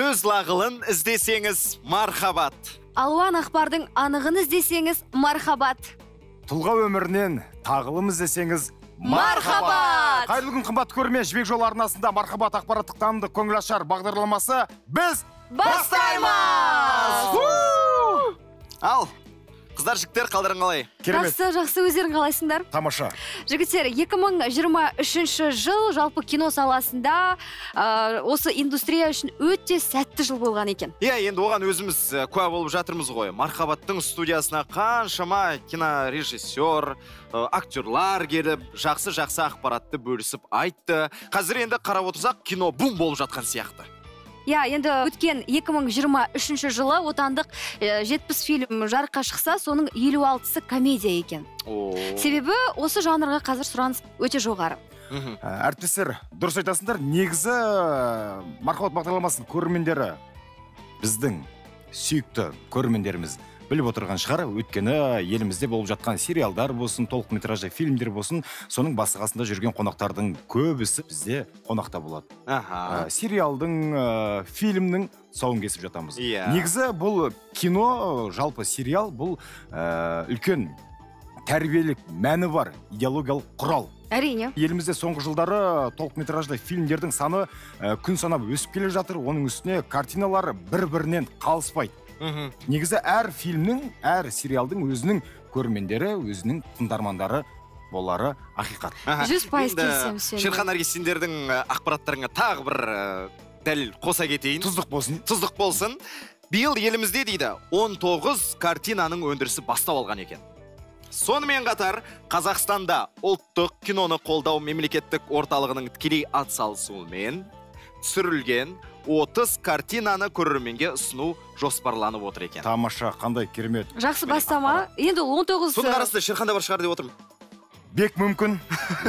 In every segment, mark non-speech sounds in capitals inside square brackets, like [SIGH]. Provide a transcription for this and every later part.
сөз лағылын іздесеңіз мархабат. Алуан ақбардың анығын іздесеңіз мархабат. Тұлға өмірінен тағылым іздесеңіз Мархабат! қайырлы күн қымбатты көрермен жібек жолы арнасында мархабат ақпараттық танымдық көңілашар бағдарламасы біз бастаймыз! Ал қыздар жігіттер қалдарың қалай? Керемет. Жақсы жақсы өздерің қалайсыңдар? Тамаша. Жігіттер 2023 жыл жалпы кино саласында ә, осы индустрия үшін өте сәтті жыл болған екен. Иә енді оған өзіміз э, куә болып жатырмыз ғой. Мархабаттың студиясына қаншама кинорежиссер э, актерлар келіп жақсы жақсы ақпаратты бөлісіп айтты. Қазір енді қарап отырсақ кино бум болып жатқан сияқты. Иә енді өткен 2023 жылы отандық ә, 70 фильм жарыққа шықса соның елу алтысы комедия екен О. себебі осы жанрға қазір сұраныс өте жоғары Мгм. Ә, әріптестер дұрыс айтасыңдар негізі ә, мархабат бағдарламасының көрермендері біздің сүйікті көрермендеріміз біліп отырған шығар. Өйткені елімізде болып жатқан сериалдар болсын толықметражды фильмдер болсын соның басы қасында жүрген қонақтардың көбісі бізде қонақта болады. Аха. Ә, сериалдың ә, фильмнің тұсауын кесіп жатамыз. Иә. негізі бұл кино жалпы сериал бұл ә, үлкен тәрбиелік мәні бар идеологиялық құрал. Әрине. Елімізде соңғы жылдары толықметражды фильмдердің саны ә, күн санап өсіп келе жатыр. Оның үстіне картиналары бір бірінен қалыспайды. Негізі әр фильмнің әр сериалдың өзінің көрермендері өзінің тыңдармандары болары ақиқат. Жүз пайыз келісемін сенімен. шерхан наргиз сендердің э, ақпараттарыңа тағы бір э, дәлел қоса кетейін. Тұздық болсын. Тұздық болсын. Биыл елімізде дейді 19 картинаның өндірісі бастап алған екен. Сонымен қатар қазақстанда ұлттық киноны қолдау мемлекеттік орталығының тікелей атсалысуымен түсірілген 30 картинаны көрерменге ұсыну жоспарланып отыр екен. Тамаша қандай керемет. Жақсы бастама. енді 19 соның арасында шерханда бар шығар деп отырмын бек мүмкін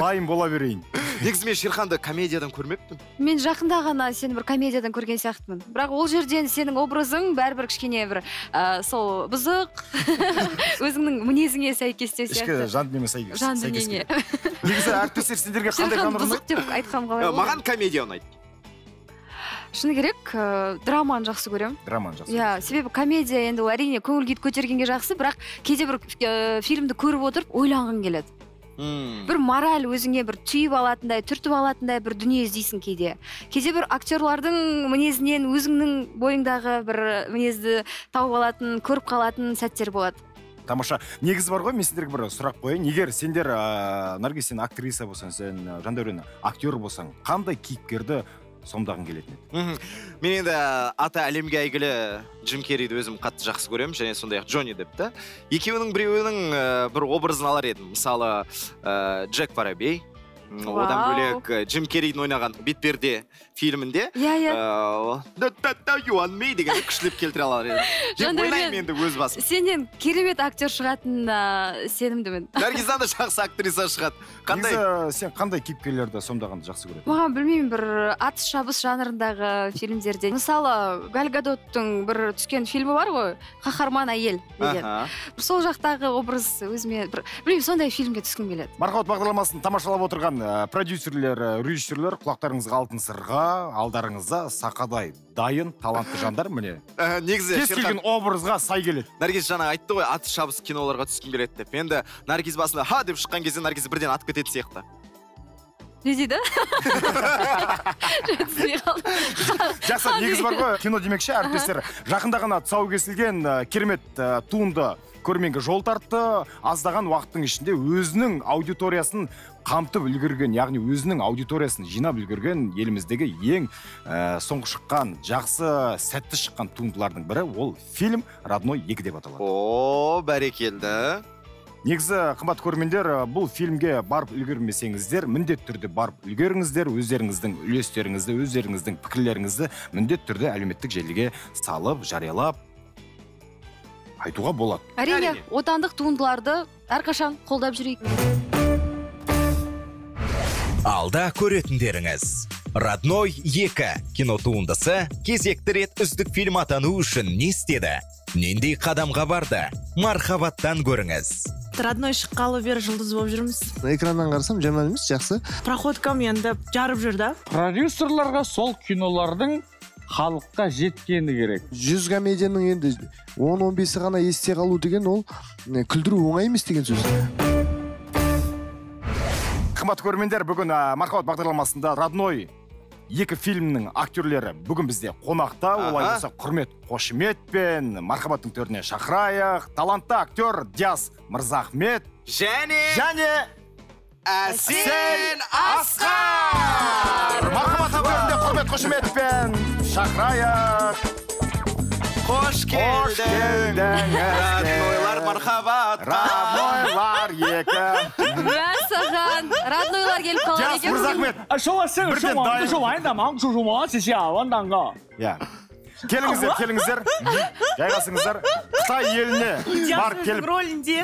лайым бола берейін. [LAUGHS] Негізі мен шерханды комедиядан көрмеппін. Мен жақында ғана сені бір комедиядан көрген сияқтымын. Бірақ ол жерден сенің образың бәрібір кішкене бір ә, сол бұзық [LAUGHS] өзіңнің мінезіңе сәйкестеу ішкі сияқты. жан дүниеме сәйкес жан дүниеңе негізі әріптестер сендерге [LAUGHS] қандай шерхан жанр бұзық ұнайды деп айтқаным қалай Э, маған комедия ұнайды. Шыны керек ә, драманы жақсы көремін. Роман жақсы иә себебі комедия енді ол әрине көңіл күйді көтергенге жақсы бірақ кейде бір ә, фильмді көріп отырып ойланғың келеді. Мм. бір мораль өзіңе бір түйіп алатындай түртіп алатындай бір дүние іздейсің кейде. Кейде бір актерлардың мінезінен өзіңнің бойыңдағы бір мінезді тауып алатын көріп қалатын сәттер болады. Тамаша негізі бар ғой мен сендерге бір сұрақ қояйын. Егер сендер ыыы наргиз сен актриса болсаң сен жандәурен актер болсаң қандай кейіпкерді сомдағың келетін еді. Мен енді аты әлемге әйгілі джим керриді өзім қатты жақсы көремін және сондай ақ джонни деп та. Екеуінің біреуінің ә, бір образын алар едім. Мысалы ә, джек воробей одан бөлек ә, джим керридің ойнаған бетперде фильмінде иә иә. ә, «Да, да, да, you want me» деген күштілеп келтіре алар едім деп ойлаймын енді өз басым. сенен керемет актер шығатынына сенімдімін наргиздан да жақсы актриса шығады. Қандай? Негізі сен қандай кейіпкерлерді сомдағанды жақсы көреді маған білмеймін бір атыс шабыс жанрындағы фильмдерде. Мысалы галь гадоттың бір түскен фильмі бар ғой қаһарман әйел деген. Сол жақтағы образ өзіме бір білмеймін сондай фильмге түскім келеді. Мархабат бағдарламасын тамашалап отырған ә, продюсерлер ә, режиссерлер құлақтарыңызға алтын сырға алдарыңызда сақадай дайын талантты жандар міне. Ә, негізі кез келген образға сай келеді. Наргиз жаңа айтты ғой атыс шабыс киноларға түскім келеді деп. Енді наргиз басында ха! деп шыққан кезде наргиз бірден атып кететін сияқты. Не дейді? Түсінбей қалдым. Жақсы негізі бар ғой. Кино демекші әріптестер жақында ғана тұсауы кесілген ә, керемет ә, туынды көрерменге жол тартты. Аздаған уақыттың ішінде өзінің аудиториясын қамтып үлгерген яғни өзінің аудиториясын жинап үлгерген еліміздегі ең ә, соңғы шыққан жақсы сәтті шыққан туындылардың бірі ол фильм родной екі деп аталады. О бәрекелді. Негізі қымбат көрермендер ә, бұл фильмге барып үлгермесеңіздер міндетті түрде барып үлгеріңіздер өздеріңіздің үлестеріңізді өздеріңіздің пікірлеріңізді міндетті түрде әлеуметтік желіге салып жариялап айтуға болады. Әрине Әрине. отандық туындыларды әрқашан қолдап жүрейік. Алда көретіндеріңіз. Родной 2 кинотуындысы кезекті рет үздік фильм атану үшін не істеді? Нендей қадамға барды? Мархабаттан көріңіз. Родной шыққалы бері жұлдыз болып жүрміз. Экраннан қарасам жаман емес жақсы. Проходкам енді жарып жүр да. Продюсерларға сол кинолардың халыққа жеткені керек. Жүз комедияның енді он он бесі ғана есте қалу деген ол күлдіру оңай емес деген сөз. Қымбатты көрермендер бүгін ә, мархабат бағдарламасында родной екі фильмнің актерлері бүгін бізде қонақта. Олай болса құрмет қошеметпен мархабаттың төріне шақырайық. Талантты актер диас мырзахмет. Және және әсел асқар. Мархабаттың төріне құрмет қошеметпен шақырайық. Қош келдің роднойлар мархабатқа роднойлар екі родныйлар келіп қалған екен жақсы мырзахмет шуласаң шумауыңды шулайын да маған шушумауға сеся ванданға иә келіңіздер келіңіздер жайғасыңыздар қытай еліне барып келіп рөлінде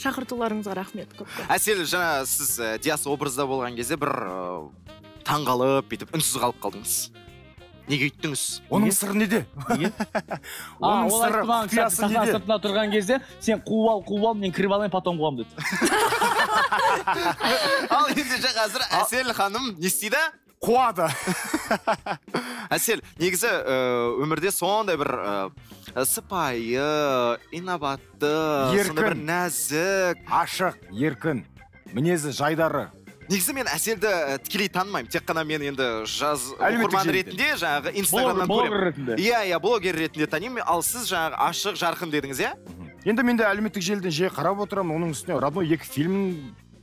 шақыртуларыңызға рахмет көп әсел жаңа сіз ә, диас образда болған кезде бір ә, таңғалып бүйтіп үнсіз қалып қалдыңыз. Неге өйттіңіз? Оның сыры неде? [LAUGHS] Оның ол сыры құпиясы неде? сыртында тұрған кезде сен қуып ал қуып ал мен кіріп алайын потом қуамын деді. [LAUGHS] Ал енді жаңа қазір әсел ханым не істейді? Қуады. [LAUGHS] Әсел негізі ә, өмірде сондай бір ә, сыпайы инабатты Еркін. сондай бір нәзік. Ашық еркін. Мінезі жайдары. Негізі мен әселді ә, тікелей танымаймын. Тек қана мен енді жаз оқырман ретінде жаңағы инстаграмнан блогер көремін. ретінде. Иә иә блогер ретінде танимын. Ал сіз жаңағы ашық жарқын дедіңіз иә? Енді мен де әлеуметтік желіден жиі қарап отырамын. Оның үстіне родной екі фильм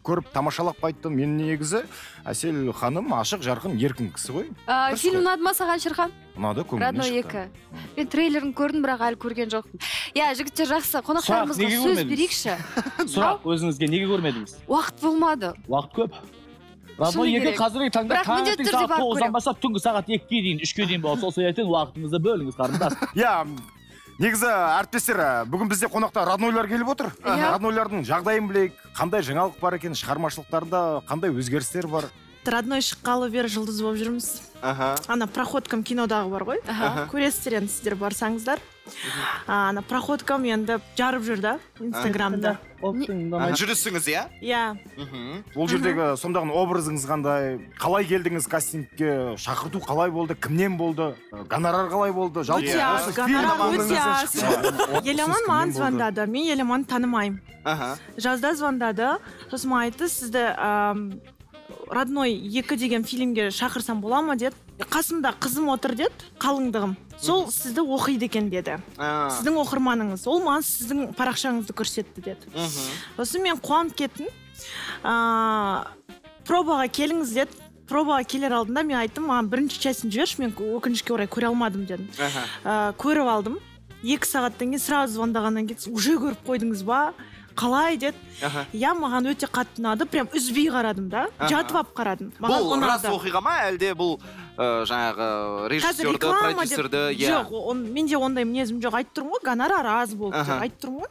көріп тамашалап қайттым мен негізі. Әсел ханым ашық жарқын еркін кісі ғой. Ә, фильм ұнады ма саған шерхан? Ұнады көңілімнен родной екі. Мен трейлерін көрдім бірақ әлі көрген жоқпын. Иә жігіттер жақсы. Қонақтарымызға сөз берейікші. [LAUGHS] Сұрақ өзіңізге неге көрмедіңіз? Уақыт болмады. Уақыт көп. Родной екі қазіргі таңда таңертең сағат тоғыздан бастап түнгі сағат екіге дейін үшке дейін болады сол себептен уақытыңызды бөліңіз қарындас. Иә негізі әріптестер ә, бүгін бізде қонақта роднойлар келіп отыр. Иә. роднойлардың жағдайын білейік. Қандай жаңалық бар екен шығармашылықтарында қандай өзгерістер бар? Родной шыққалы бері жұлдыз болып жүрміз. Аха. Ана проходкам кинодағы бар ғой. Аха. көресіздер енді сіздер барсаңыздар. А, ана проходкам енді жарып жүр да инстаграмда. Жүрісіңіз иә? Иә. Ол жердегі сомдаған образыңыз қандай? Қалай келдіңіз кастингке? Шақырту қалай болды? Кімнен болды? Гонорар қалай болды? Жалпы еламан маған звондады. Мен еламанды танымаймын. Аха. Жазда звондады. Сосын маған айтты сізді родной екі деген фильмге шақырсам бола ма деді қасымда қызым отыр деді қалыңдығым. Сол сізді оқиды екен деді. А, сіздің оқырманыңыз ол маған сіздің парақшаңызды көрсетті деді. Мхм. сосын мен қуанып кеттім. А, пробаға келіңіз деді. Пробаға келер алдында мен айттым маған бірінші частьін жіберші мен өкінішке орай көре алмадым дедім. Көріп алдым. Екі сағаттан кейін сразу звондағаннан кейін уже көріп қойдыңыз ба? Қалай деді? Иә маған өте қатты ұнады. Прям үзбей қарадым да. Жатып алып қарадым. Бұл рас оқиға ма әлде бұл ә, жаңағы қазір режиссерді продюсерді иә. жоқ он, менде ондай мінезім жоқ. Айтып тұрмын ғой гонорар аз болды. Деп айтып тұрмын ғой.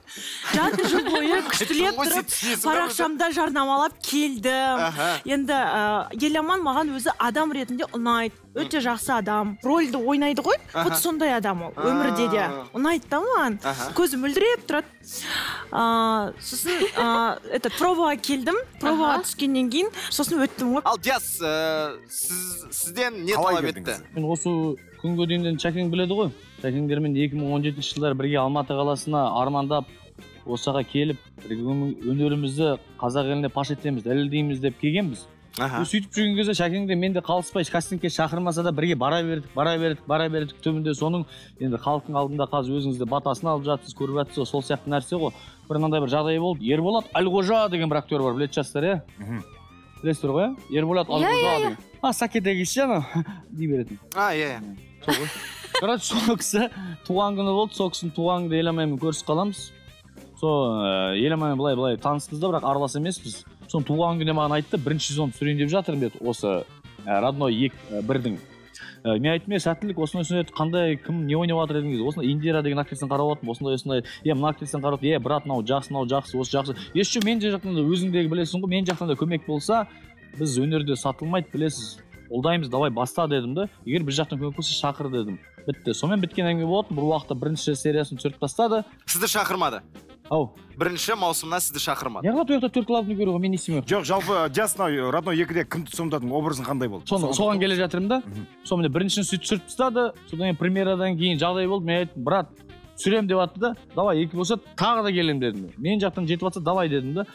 Жарты жыл бойы күштілеп тұрып парақшамда жарнамалап келдім. Енді ә, еламан маған өзі адам ретінде ұнайды. Өте жақсы адам. Рольді ойнайды ғой. Вот сондай адам ол өмірде де. Ұнайды да маған. Көзі мөлдіреп тұрады. А, сосын а, этот пробаға келдім. Пробаға түскеннен кейін сосын өттім ғой. Ал диас сіз сізден не талап етті. мен осы күнге дейін енді шәкең біледі ғой. Шәкеңдермен 2017 жылдары бірге алматы қаласына армандап осыға келіп бірге өн- өнерімізді қазақ еліне паш етеміз дәлелдейміз деп келгенбіз. Аха. Сөйтіп жүрген кезде шәкең де мен де қалыспай кастингке шақырмаса да бірге бара бердік бара бердік бара бердік. Түбінде соның енді халықтың алдында қазір өзіңіз де батасын алып жатсыз көріп жатсыз ғой сол сияқты нәрсе ғой. Бір мынандай бір жағдай болды. Ерболат әлқожа деген бір актер бар білетін шығарсыздар иә. Білесіздер ғой иә ерболат Иә, а сакедегі ше анау дей беретін а иә иә сол ғой короче сол кісі туған күні болды сол кісінің туған күнінде еламанмен көрісіп қаламыз сол ыыы, еламанмен былай былай таныспыз да бірақ аралас емеспіз соның туған күніне маған айтты бірінші сезон түсірейін деп жатырмын деді осы родной екі бірдің мен айттым е сәттілік осындай осындай қандай кім не ойнап жатыр кезде осындай индира деген актрисаны қарап отырмын осындай осындай. Е мына актрисаны қарап е брат мынау жақсы мынау жақсы осы жақсы. Еще мен жақтан да өзіңдегі білесің ғой мен жақтан да көмек болса біз өнерде сатылмайды білесіз. Қолдаймыз давай баста дедім да егер біз жақтан көмек болса шақыр дедім. Бітті. Сонымен біткен әңгіме болатын бір уақытта бірінші сериясын түсіріп тастады. Сізді шақырмады. Ау. Бірінші маусымнан сізді шақырмады. Неғып ол жақта төрт главный герой ғой мен не істеймін жоқ жалпы жасно родной екіде кімді сомдадың образың қандай болды? Соны соған келе жатырмын да. Сонымен біріншісін сөйтіп түсіріп тастады содан кейін премьерадан кейін жағдай болды мен айттым брат түсіремін деп жатты да давай екі болса тағы да келемін дедім. Мен жақтан жетіп жатса давай дедім да.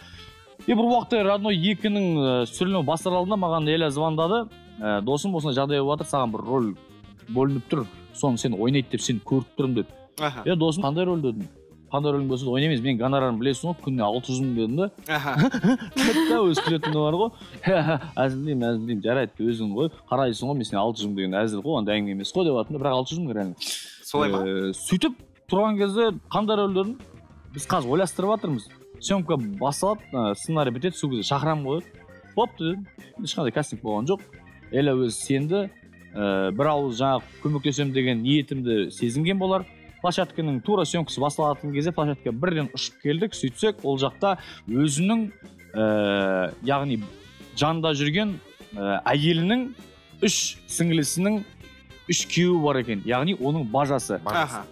И бір уақытта родной екінің ә, түсірілімі басталар алдында маған эля звондады. Ә, досым осындай жағдай болып жатыр саған бір роль бөлініп тұр. Соны сен ойнайды деп сені көріп тұрмын деді. Аха. Е досым қандай роль дедім? Роль болса да ойнаймыз. Менің гонорарым білесің ғой күніне алты жүз мың дедім да. Да өзі күлетіні бар ғой. [LAUGHS] Әзілдеймін әзілдеймін жарайды өзің ғой. Қарайсың ғой мен сен алты жүз мың деген әзіл ғой ондай әңгіме емес қой деп жатырмын да бірақ алты жүз мың реально солай ма? Э, сөйтіп тұрған кезде қандай роль дедім біз қазір ойластырып жатырмыз. Съемка басталады сценарий бітеді сол кезде шақырамын ғой. Бопты дедім. Ешқандай кастинг болған жоқ. Эля өзі сенді. Ә, бір ауыз жаңағы көмектесемін деген ниетімді сезінген болар. Площадканың тура съемкасы басталатын кезде площадкаға бірден ұшып келдік. Сөйтсек ол жақта өзінің ә, яғни жанында жүрген ә, әйелінің үш сіңлісінің үш күйеуі бар екен. Яғни оның бажасы.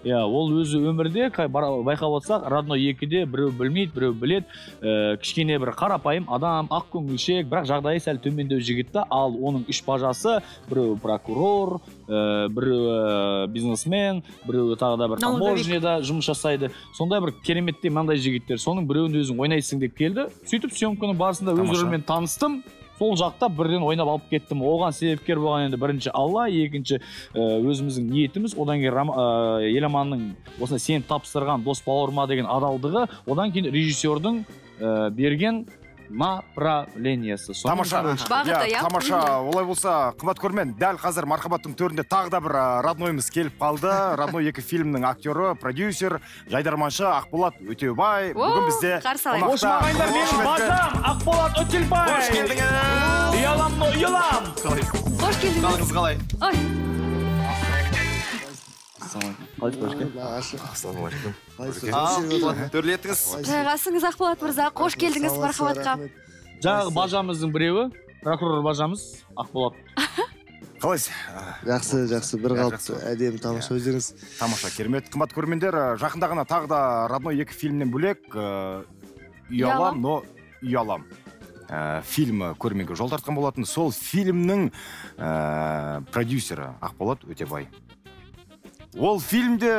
Иә ол өзі өмірде байқап отырсақ родной екіде біреу білмейді біреу біледі. Ә, кішкене бір қарапайым адам ақ көңілшек бірақ жағдайы сәл төмендеу жігіт та. Ал оның үш бажасы біреу прокурор ә, біреу ә, бизнесмен біреуі тағы да бір таможняда жұмыс жасайды. Сондай бір кереметтей мынандай жігіттер. Соның біреуін өзің ойнайсың деп келді. Сөйтіп съемканың барысында өз рөлмен таныстым. Сол жақта бірден ойнап алып кеттім. Оған себепкер болған енді бірінші алла екінші ә, өзіміздің ниетіміз. Одан кейін Рам- ә, еламанның осындай сеніп тапсырған дос бауырыма деген адалдығы одан кейін режиссердің ә, берген направлениесі тамаша Бағыты, иә? тамаша олай болса қымбат көрермен дәл қазір мархабаттың төрінде тағы да бір роднойымыз келіп қалды. [LAUGHS] Родной екі фильмнің актері продюсер жайдарманшы ақболат өтеубай. Бүгін бізде қарсы алайық. қош мағайындар менің ақболат өтелбай. Қош келдіңіз. Ұялам но ұялам. Қош келдіңіз. Қалыңыз қалай? Ой. Ассалаумағалейкум төрлетіңіз жайғасыңыз ақболат мырза. Қош келдіңіз мархабатқа. Жаңағы бажамыздың біреуі прокурор бажамыз ақболат қалайсыз? Жақсы жақсы. бір Иә, қалыпты жақсы. әдемі тамаша өздеріңіз. Тамаша керемет. Қымбат көрермендер ә, жақында ғана тағы да родной екі фильмнен бөлек ә, ұялам но ұялам ә, фильмі көрерменге жол тартқан болатын. Сол фильмнің ә, продюсері ақболат өтебай. Ол фильмде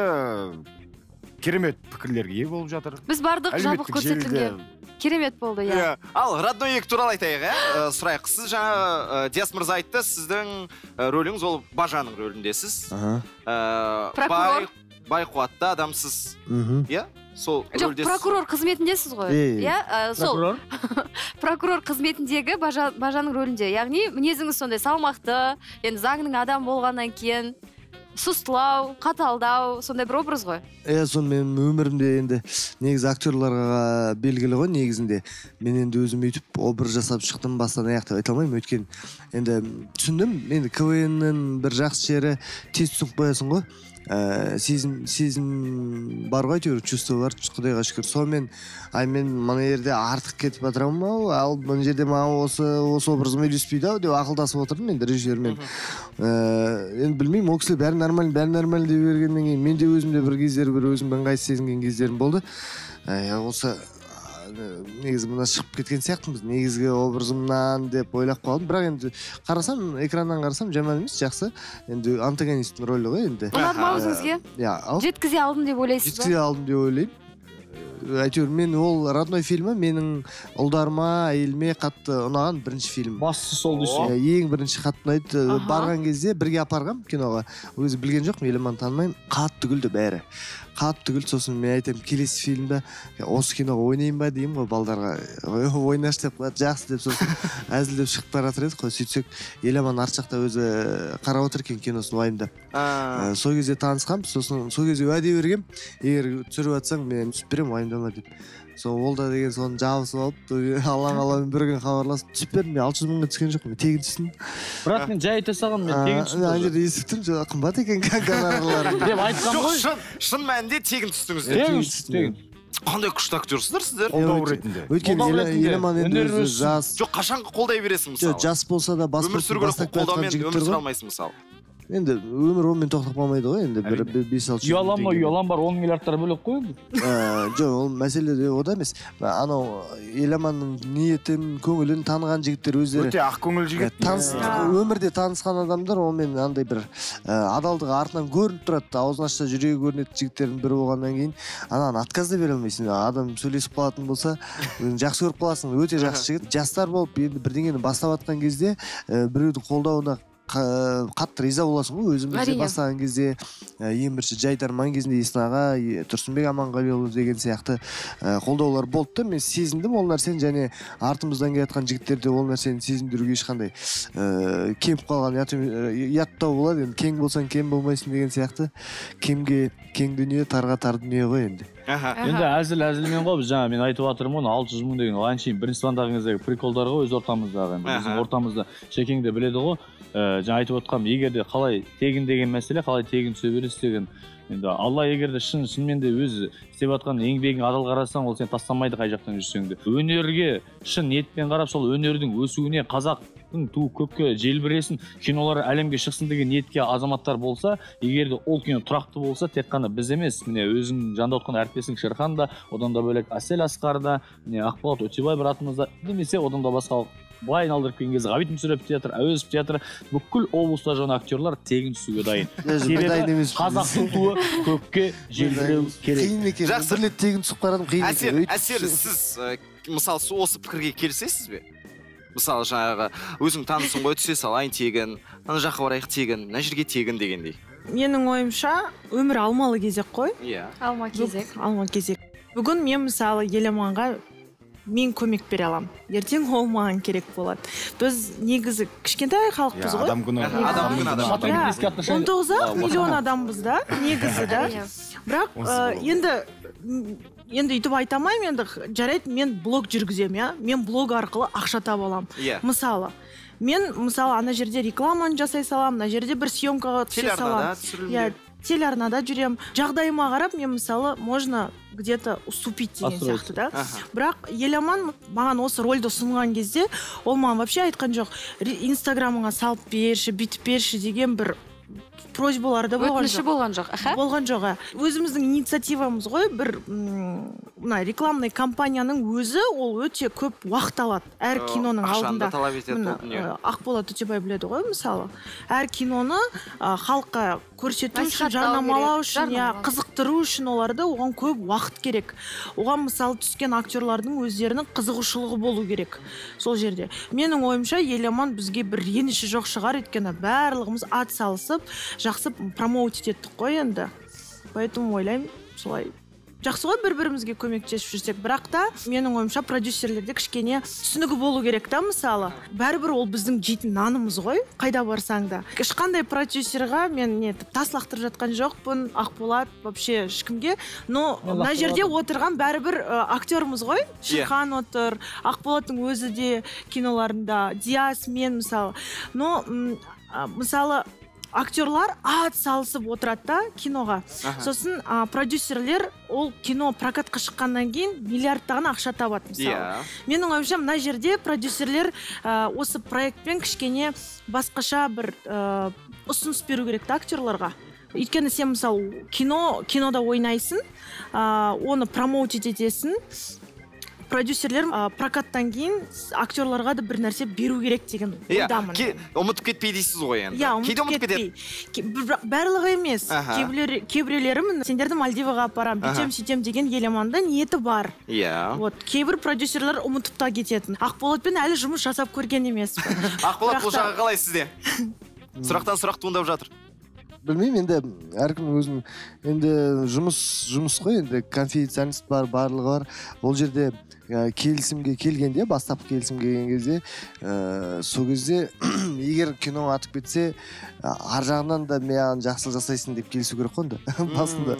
керемет пікірлерге ие болып жатыр. Біз бардық жабық көрсетілімге керемет болды иә. Ал родной екі туралы айтайық иә Ә, сұрайық. Сіз жаңа диас мырза айтты сіздің рөліңіз ол бажаның рөліндесіз Прокурор. бай қуатты адамсыз. Мхм иә? Сол жоқ прокурор қызметіндесіз ғой. Иә, сол. Прокурор? [LAUGHS] Прокурор қызметіндегі бажа, бажаның рөлінде. Яғни мінезіңіз сондай салмақты енді заңның адамы болғаннан кейін. Сұстылау қаталдау сондай бір образ ғой. Иә соны мен өмірімде енді негізі актерларға белгілі ғой негізінде. Мен енді өзім өйтіп образ жасап шықтым бастан аяқ деп айта алмаймын. Өйткені енді түсіндім енді квннің бір жақсы жері тез түсініп қоясың ғой. Ә, сезім сезім бар ғой әйтеуір чувство бар құдайға шүкір. Сонымен ай мен мына жерде артық кетіп жатырмын ау ал мына жерде маған осы осы образым үйлеспейді ау деп ақылдасып отырдым енді режиссермен. Ыыы енді білмеймін ол кісілер бәрі нормально бәрі нормально дей бергеннен кейін мен де өзімде бір кездері бір өзімді ыңғайсыз сезінген кездерім болды. Ә, осы ә, негізі мына шығып кеткен сияқтымыз. Негізгі образымнан деп ойлап қалдым. Бірақ енді қарасам экраннан қарасам жаман емес жақсы. Енді антагонисттің рөлі ғой енді. Ұнады ма өзіңізге иә ал? Жеткізе алдым деп ойлайсыз ба? Жеткізе алдым деп ойлаймын. Ә, әйтеуір мен ол родной фильмі менің ұлдарыма әйеліме қатты ұнаған бірінші фильм. Бастысы сол дейсіз Иә, ең бірінші қатты ұнайды барған кезде бірге апарғам киноға. Өзі білген жоқпын еламан танымаймын. Қатты күлді бәрі. Қатты күлді сосын мен айтамын келесі фильмде осы киноға ойнайын ба деймін ғой балдарға «Ой, ойнашы деп қалады жақсы деп сосын [LAUGHS] әзілдеп шығып бара жатыр едік қой. Сөйтсек еламан арт жақта өзі қарап отыр екен киносын уайымдап. Ә, сол кезде танысқанбыз сосын сол кезде уәде бергем егер түсіріп жатсаң мен түсіп беремін уайымдама деп. Сол ол да деген соны жабысып алып аллаң алламен бір күні хабарласып түсіп бердім мен алты жүз мыңға түскен жоқпын тегін түстім. брат мен жай айта салғанмын мен тегін Ә, ана жерде естіп тұрмын жоқ, қымбат екен гонорарлары [LAUGHS] деп айтқанмын жоқ ғой. шын шын мәнінде тегін түстіңіздер тегін түстім, тегін қандай күшті актерсыздар сіздер? Қолдау ретінде. Өйткені еламан енді өзі жас. Жоқ қашанғы қолдай бересің жоқ мысалы. жас болса да өмір сүру керек қолдаумен өмір сүре алмайсың мысалы. Енді өмір онымен тоқтап қалмайды ғой енді бір бес алты ұялама теңге. ұялам бар он миллиардтар бөлек қой енді. Ә, жоқ ол мәселе де ода емес. Анау еламанның ниетін көңілін таныған жігіттер өздері өте ақкөңіл жігіт. Таныс Иә. өмірде танысқан адамдар онымен андай бір ә, адалдығы артынан көрініп тұрады. Аузын ашса жүрегі көрінетін жігіттердің бірі болғаннан кейін. Анаған отказ да бере алмайсың. Адам сөйлесіп қалатын болса жақсы көріп қаласың. Өте жақсы [LAUGHS] жігіт. Жастар болып енді бірдеңені бастап жатқан кезде ә, біреудің қолдауына қатты риза боласың ғой Әрине. бастаған кезде. Ә, ең бірінші жайдарман кезінде есін аға тұрсынбек аманғалиұлы деген сияқты ә, қолдаулар болды да. Мен сезіндім ол нәрсені және артымыздан келе жатқан жігіттер де ол нәрсені сезіндіруге ешқандай ә, кеміп қалған ұяттау болады. Енді кең болсаң кем болмайсың деген сияқты. Кемге кең дүние тарға тар дүние ғой енді. Аха. Енді әзіл әзілмен ғой біз жаңа мен айтып жатырмын ғой алты жүз мың деген ол әншейін бірінші пландаған кездегі приколдар ғой өз ортамыздағы енді. Біздің ортамызда шекең де біледі ғой. Ыыы жаңа айтып отқаным егер де қалай тегін деген мәселе қалай тегін түсе бересіз деген. Енді алла егер де шын шынымен де өзі істеп жатқан еңбегіңе адал қарасаң ол сені тастамайды қай жақтан жүрсең де. Өнерге шын ниетпен қарап сол өнердің өсуіне қазақтың туы көкке желбіресін кинолар әлемге шықсын деген ниетке азаматтар болса егер де ол кино тұрақты болса тек қана біз емес. Міне өзің жанында отқан әріптесің шерхан да одан да бөлек әсел асқар да міне ақболат өтебай братымыз да немесе одан да басқа былай айналдырып келген кезде ғабит мүсірепов театры әуезов театры бүкіл облыста жүрген актерлар тегін түсуге дайын. [LAUGHS] Себебі қазақтың туы көкке желбіреу керек. қиын екен Жақсы. бір рет тегін түсіп қарадым қиын әсел екен әсел сіз мысалы осы пікірге келісесіз бе? Мысалы жаңағы өзің танысың ғой түсе салайын тегін ана жаққа барайық тегін мына жерге тегін дегендей. Менің ойымша өмір алмалы кезек қой. Иә. Алма кезек. алма кезек. Бүгін мен мысалы еламанға мен көмек бере аламын. Ертең ол маған керек болады. Біз негізі кішкентай халықпыз Иә, ғой. адам күні он тоғыз ақ миллион адамбыз да негізі [LAUGHS] да. Әрине. бірақ болды. енді енді өйтіп айта алмаймын енді жарайды мен блог жүргіземін иә. Мен блог арқылы ақша таба аламын. Иә. Мысалы мен мысалы ана жерде рекламаны жасай саламын мына жерде бір съемкаға түсе саламын. иә телеарнада жүремін. Жағдайыма қарап мен мысалы можно где то уступить деген сияқты да. Аха. Бірақ еламан маған осы рольді ұсынған кезде ол маған вообще айтқан жоқ. «Ре- инстаграмыңа салып берші бүйтіп берші деген бір просьбалар да болған өтініші жоқ. болған жоқ. Аха. Болған жоқ иә. өзіміздің инициативамыз ғой бір мына рекламный компанияның өзі ол өте көп уақыт алады. Әр киноның алдында да талап етеді ә, ақболат өтебай біледі ғой мысалы. Әр киноны ә, халыққа көрсету үшін жарнамалау үшін иә қызықтыру үшін оларды оған көп уақыт керек. Оған мысалы түскен актерлардың өздерінің қызығушылығы болу керек сол жерде. Менің ойымша еламан бізге бір реніші жоқ шығар өйткені барлығымыз ат салысып жақсы промоутить еттік қой енді. Поэтому ойлаймын солай жақсы ғой бір бірімізге көмектесіп жүрсек. Бірақ та менің ойымша продюсерлерде кішкене түсінігі болу керек та мысалы. Бәрібір ол біздің жейтін нанымыз ғой қайда барсаң да. Ешқандай продюсерға мен не тас лақтырып жатқан жоқпын ақболат вообще ешкімге. Но мына жерде отырған бәрібір ә, актермыз ғой. Шерхан отыр ақболаттың өзі де киноларында диас мен мысалы. Но мысалы актерлар ат салысып отырады да киноға. Аха. сосын а, продюсерлер ол кино прокатқа шыққаннан кейін миллиардтаған ақша табады мысалы. Иә. Менің ойымша мына жерде продюсерлер ә, осы проектпен кішкене басқаша бір ә, ұсыныс беру керек та актерларға. Өйткені сен мысалы кино кинода ойнайсың ә, оны промоутить етесің продюсерлер ә, прокаттан кейін актерларға да бір нәрсе беру керек деген иә ұмытып кетпей дейсіз ғой енді. Иә кейде ұмытып кетпей. барлығы емес. Кейбіреулері міне сендерді мальдиваға апарамын Аха. бүйтем сөйтем деген еламанда ниеті бар. Иә. Вот кейбір продюсерлер ұмытып та кететін. Ақболатпен әлі жұмыс жасап көрген емеспін. [LAUGHS] Ақболат бұл жағы қалай сізде? [LAUGHS] Сұрақтан сұрақ туындап жатыр. Білмеймін енді әркімнің өзінің енді жұмыс жұмыс қой енді конфиденциальность бар барлығы бар. Ол жерде ә, келісімге келгенде бастапқы келісімге келген кезде ә, сол кезде [CLEARS THROAT] егер кино атып кетсе ә, ар жағынан да маған жақсылық жасайсың деп келісу керек қой енді [LAUGHS] басында.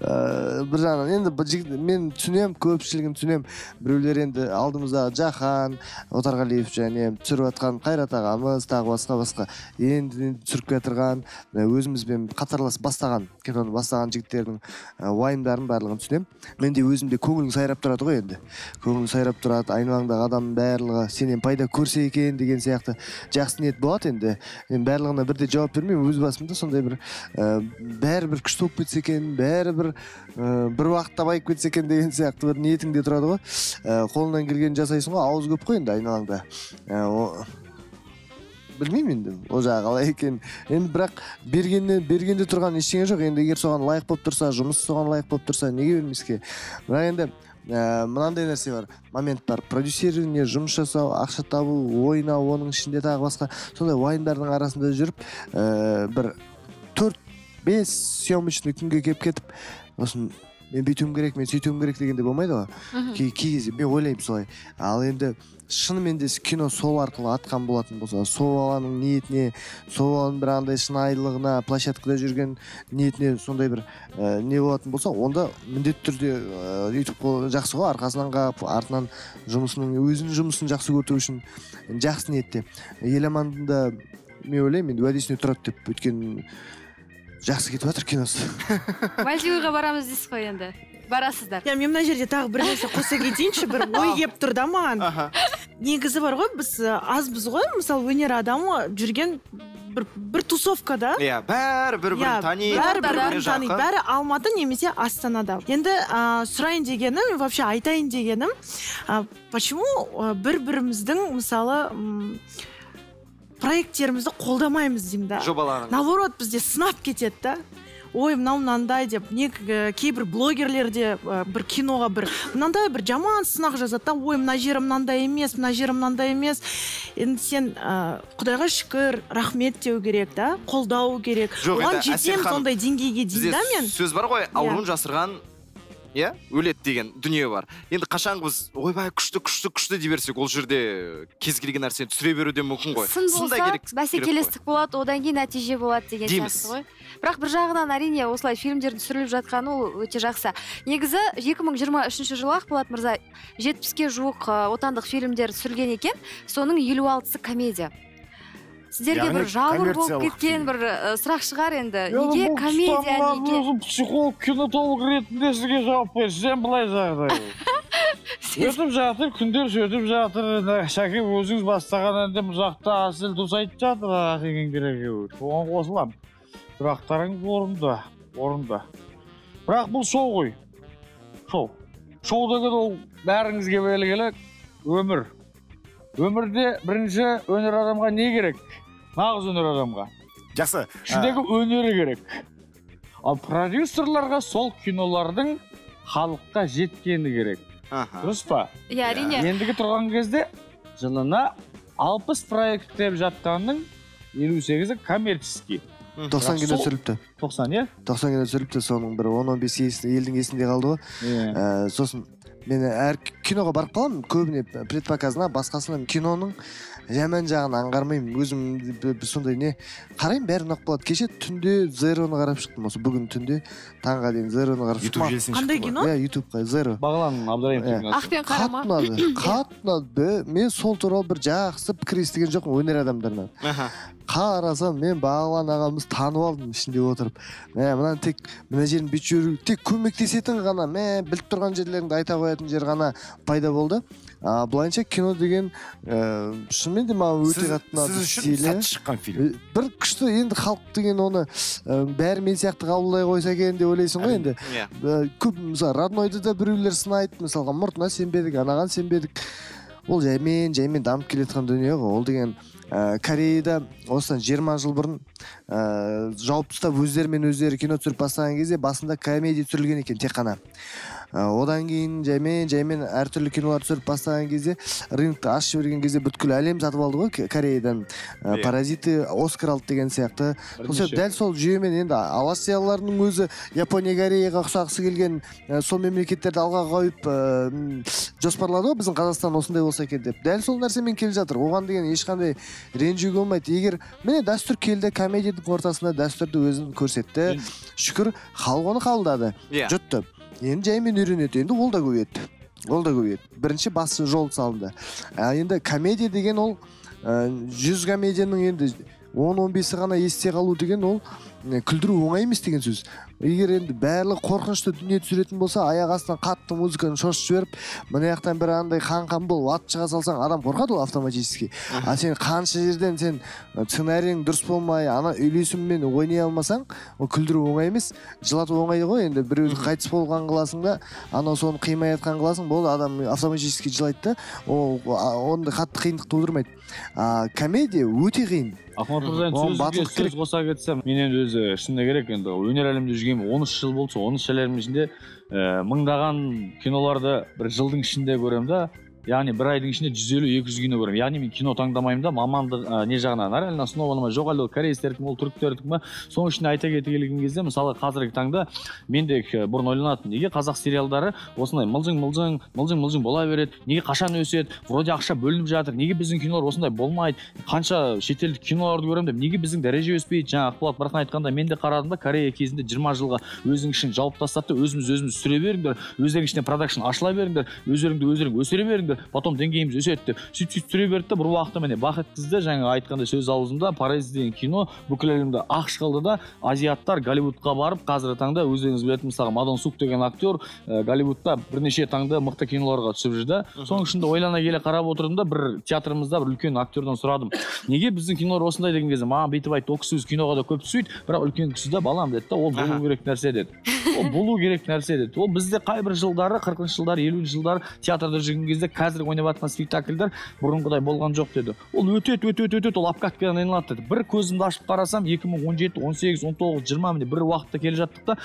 Ә, бір жағынан. Енді мен түсінемін көпшілігін түсінемін. Біреулер енді алдымыздағы жахан отарғалиев және түсіріп жатқан қайрат ағамыз тағы басқа басқа. Енді түсіріп келе жатырған өзімізбен қатарлас бастаған киноны бастаған жігіттердің ә, уайымдарын барлығын түсінемін. Менде өзімде көңілің сайрап тұрады ғой енді. Көңілің сайрап тұрады айналаңдағы адамның барлығы сенен пайда көрсе екен деген сияқты. Жақсы ниет болады енді. Енді барлығына бірдей жауап бермеймін өз басымда сондай бір ә, бәрібір күшті болып кетсе екен бәрібір ә, бір уақытта байып кетсе екен деген сияқты бір ниетіңде тұрады ғой. Ә, қолыңнан келгенін жасайсың ғой ауыз көп қой енді айналаңда. Ә, білмеймін енді ол жағы қалай екенін енді бірақ бергеннен бергенде тұрған ештеңе жоқ. Енді егер соған лайық болып тұрса жұмыс соған лайық болып тұрса неге бермеске бірақ енді ә, мынандай нәрсе бар. Момент бар. Продюсирование жұмыс жасау ақша табу ойнау оның ішінде тағы басқа. Сондай уайымдардың арасында жүріп ә, бір төрт бес съемочный күнге келіп кетіп сосын мен бүйтуім керек мен сөйтуім керек дегенде болмайды ғой. Кей кезде мен ойлаймын солай. Ал енді шынымен де кино сол арқылы атқан болатын болса сол баланың ниетіне сол баланың бір андай шынайылығына площадкада жүрген ниетіне сондай бір ә, не болатын болса онда міндетті түрде ә, жақсы ғой арқасынан қағып артынан жұмысының өзінің жұмысын жақсы көру үшін жақсы ниетте. Еламанның да мен ойлаймын енді уәдесіне тұрады деп өйткені жақсы кетіп жатыр киносы. Мальдивыйға барамыз дейсіз ғой енді. Барасыздар. Иә мен мына жерде тағы бір нәрсе қоса кетейінші бір ой келіп тұр да маған аха негізі бар ғой біз азбыз ғой мысалы өнер адамы жүрген бір, бір тусовкада иә бәрі бір бірін Иә, таниды бәрі бір бірін таниды бәрі алматы немесе астанада. Енді ә, сұрайын дегенім вообще айтайын дегенім ә, почему бір біріміздің мысалы проекттерімізді қолдамаймыз деймін да? Жобаларын наоборот бізде сынап кетеді да? Ой мынау мынандай деп не э, кейбір блогерлер де э, бір киноға бір мынандай бір жаман сынақ жазады да ой мына жері мынандай емес мына жері мынандай емес енді сен ә, құдайға шүкір рахмет деу керек да қолдау керек. Жоқ, оған жетемін сондай деңгейге дейін да мен? сөз бар ғой ауруын жасырған иә? өледі деген дүние бар. Енді қашан біз ойбай күшті күшті күшті дей берсек ол жерде кез келген нәрсені түсіре беру де мүмкін ғой. сын болса бәсекелестік болады одан кейін нәтиже болады деген сияқты ғой. Бірақ бір жағынан әрине осылай фильмдердің түсіріліп жатқаны ол өте жақсы. Негізі 2023 жылы ақболат мырза жетпіске жуық отандық фильмдер түсірілген екен. Соның елу алтысы комедия. Сіздерге бір жауыр болып кеткен бір сұрақ шығар енді. Неге комедия неге? өзім психолог кинотолог ретінде сізге жауап сізден былай жағдай [LAUGHS] өтіп жатыр күндер өтіп жатыр. Шәке өзіңіз бастаған енді бұл жақта әсел дос айтып жатыр. Әкеңдер екеуі соған қосыламын. Сұрақтарыңыз орынды орынды. Бірақ бұл шоу ғой. Шоу. Шоу деген ол бәріңізге белгілі өмір. Өмірде бірінші өнер адамға не керек? Нағыз өнер адамға. Жақсы. Ішіндегі өнері керек. Ал продюсерларға сол кинолардың халыққа жеткені керек. Аха. Дұрыс па? Иә әрине. Ендігі тұрған кезде жылына алпыс проект деп жатқанның елу сегізі коммерческий. Тоқсан кино түсіріліпті. тоқсан иә? Тоқсан кино түсіріліпті соның бір он он бес елдің есінде қалды ғой. Иә. Ә, сосын мен әр киноға барып қаламын. Көбіне предпоказына басқасына киноның жаман жағын аңғармаймын. Өзім сондай не? Қараймын бәрі ұнап қалады кеше түнде зероны қарап шықтым осы. Бүгін түнде таңға дейін зероны қарап ютуб шықтым желісіне Қандай кино? иә ютубқа зеро бағлан абдраимовтың Иә. киносы. ақ пен қара қатты ма ұнады қатты [COUGHS] ұнады мен сол туралы бір жақсы пікір естіген жоқпын өнер адамдарынан. Аха. Қарасам мен бағлан ағамыз танып алдым ішінде отырып. Мә мынаны тек мына жерін бүйтіп жіберу тек көмектесетін ғана мә біліп тұрған жерлеріңді айта қоятын жер ғана пайда болды. А былайынша кино деген ә, шынымен де маған өте қатты ұнады сіз үшін шыққан фильм. Е, бір күшті енді халық деген оны ә, бәрі мен сияқты қабылдай қойса екен деп ойлайсың ғой енді. иә. Ә, көп мысалы роднойды да біреулер сынайды. Мысалға мұртына сенбедік анаған сенбедік. Ол жаймен жаймен дамып келе жатқан дүние ғой. Ол деген ә, кореяда осыдан жиырма жыл бұрын ә, жауып тастап өздерімен өздері кино түсіріп бастаған кезде басында комедия түсірілген екен тек қана. Одан кейін жаймен жаймен әртүрлі кинолар түсіріп бастаған кезде рынокты ашып жіберген кезде бүткіл әлем сатып алды ғой кореядан. Иә. паразиты оскар алды деген сияқты. Сол дәл сол жүйемен енді аласиялардың өзі япония кореяға ұқсағысы келген ә, сол мемлекеттерді алға қойып ә, жоспарлады ғой біздің қазақстан осындай болса екен деп. Дәл сол нәрсемен келе жатыр. Оған деген ешқандай ренжуге болмайды. Егер міне дәстүр келді комедияның ортасында дәстүрді өзін көрсетті. Шүкір халық оны қабылдады. Иә. Жұтты енді жаймен үйренеді. Енді ол да көбейеді. Ол да көбейеді. Бірінші басы жол салынды. А енді комедия деген ол жүз комедияның енді он он бесі ғана есте қалу деген ол күлдіру оңай емес деген сөз. Егер енді барлығы қорқынышты дүние түсіретін болса аяқ астынан қатты музыканы шошып жіберіп мына жақтан бір андай қан қан болып ат шыға салсаң адам қорқады ол автоматически. А сен қанша жерден сен сценарийің дұрыс болмай ана үйлесіммен ойнай алмасаң ол күлдіру оңай емес. Жылату оңай ғой енді біреу қайтыс болған қыласың да анау соны қимай жатқан қыласың болды адам автоматически жылайды да ол ондай қатты қиындық тудырмайды. А комедия өте қиын. Ахмат мырза сөз қоса кетсем мен енді өзі шыны керек енді өнер әлемінде жүргеніме он үш жыл болды сол он үш жыл ішінде ә, мыңдаған киноларды бір жылдың ішінде көремін да. Яғни бір айдың ішінде жүз елу екі жүз кино көремін яғни мен кино таңдамаймын да мамандық ә, не жағынан? Морально основанный жоқ әлде ол кореецтердікі ме ол түріктердікі ме? Соның ішінде айта кете келген кезде мысалы қазіргі таңда мен де э, бұрын ойланатын неге қазақ сериалдары осындай мылжың мылжың мылжың мылжың бола береді неге қашан өседі вроде ақша бөлініп жатыр неге біздің кинолар осындай болмайды қанша шетелдік киноларды көремін деп неге біздің дәреже өспейді? Жаңа ақболат бархан айтқандай мен де қарадым да корея кезінде жиырма жылға өзінің ішін жауып тастады да өзіміз өзіміз түсіре беріңдер өздерінің ішіне продакшн ашыла беріңдер өздеріңді өздерің өсіре беріңдер. Потом деңгейіміз өседі деп. Сөйтіп сөйтіп түсіре берді да бір уақытта міне бақыт қызды жаңа айтқандай сөз аузымда паразит деген кино бүкіл әлемде ақш қылды да азиаттар голливудқа барып қазіргі таңда өздеріңіз білетін мысалы мадон сук деген актер ә, голливудта бірнеше таңда мықты киноларға түсіп жүр да. Соның ішінде ойлана келе қарап отырдым да бір театрымызда бір үлкен актерден сұрадым. Неге біздің кинолар осындай? деген кезде маған бүйтіп айтты ол кісі өзі киноға да көп түспейді бірақ үлкен кісі да балам деді да ол болу керек нәрсе деді. Ол болу керек нәрсе деді. Ол бізде қай бір жылдары қырқыншы жылдары елуінші жылдары театрда жүрген кезде қазір ойнап жатқан спектакльдер бұрынғыдай болған жоқ деді. Ол өтеді өтеді өтеді ол обкаткадан айналады деді. Бір көзімді ашып қарасам екі мың он жеті он сегіз он тоғыз жиырма міне бір уақытта келе жаттық та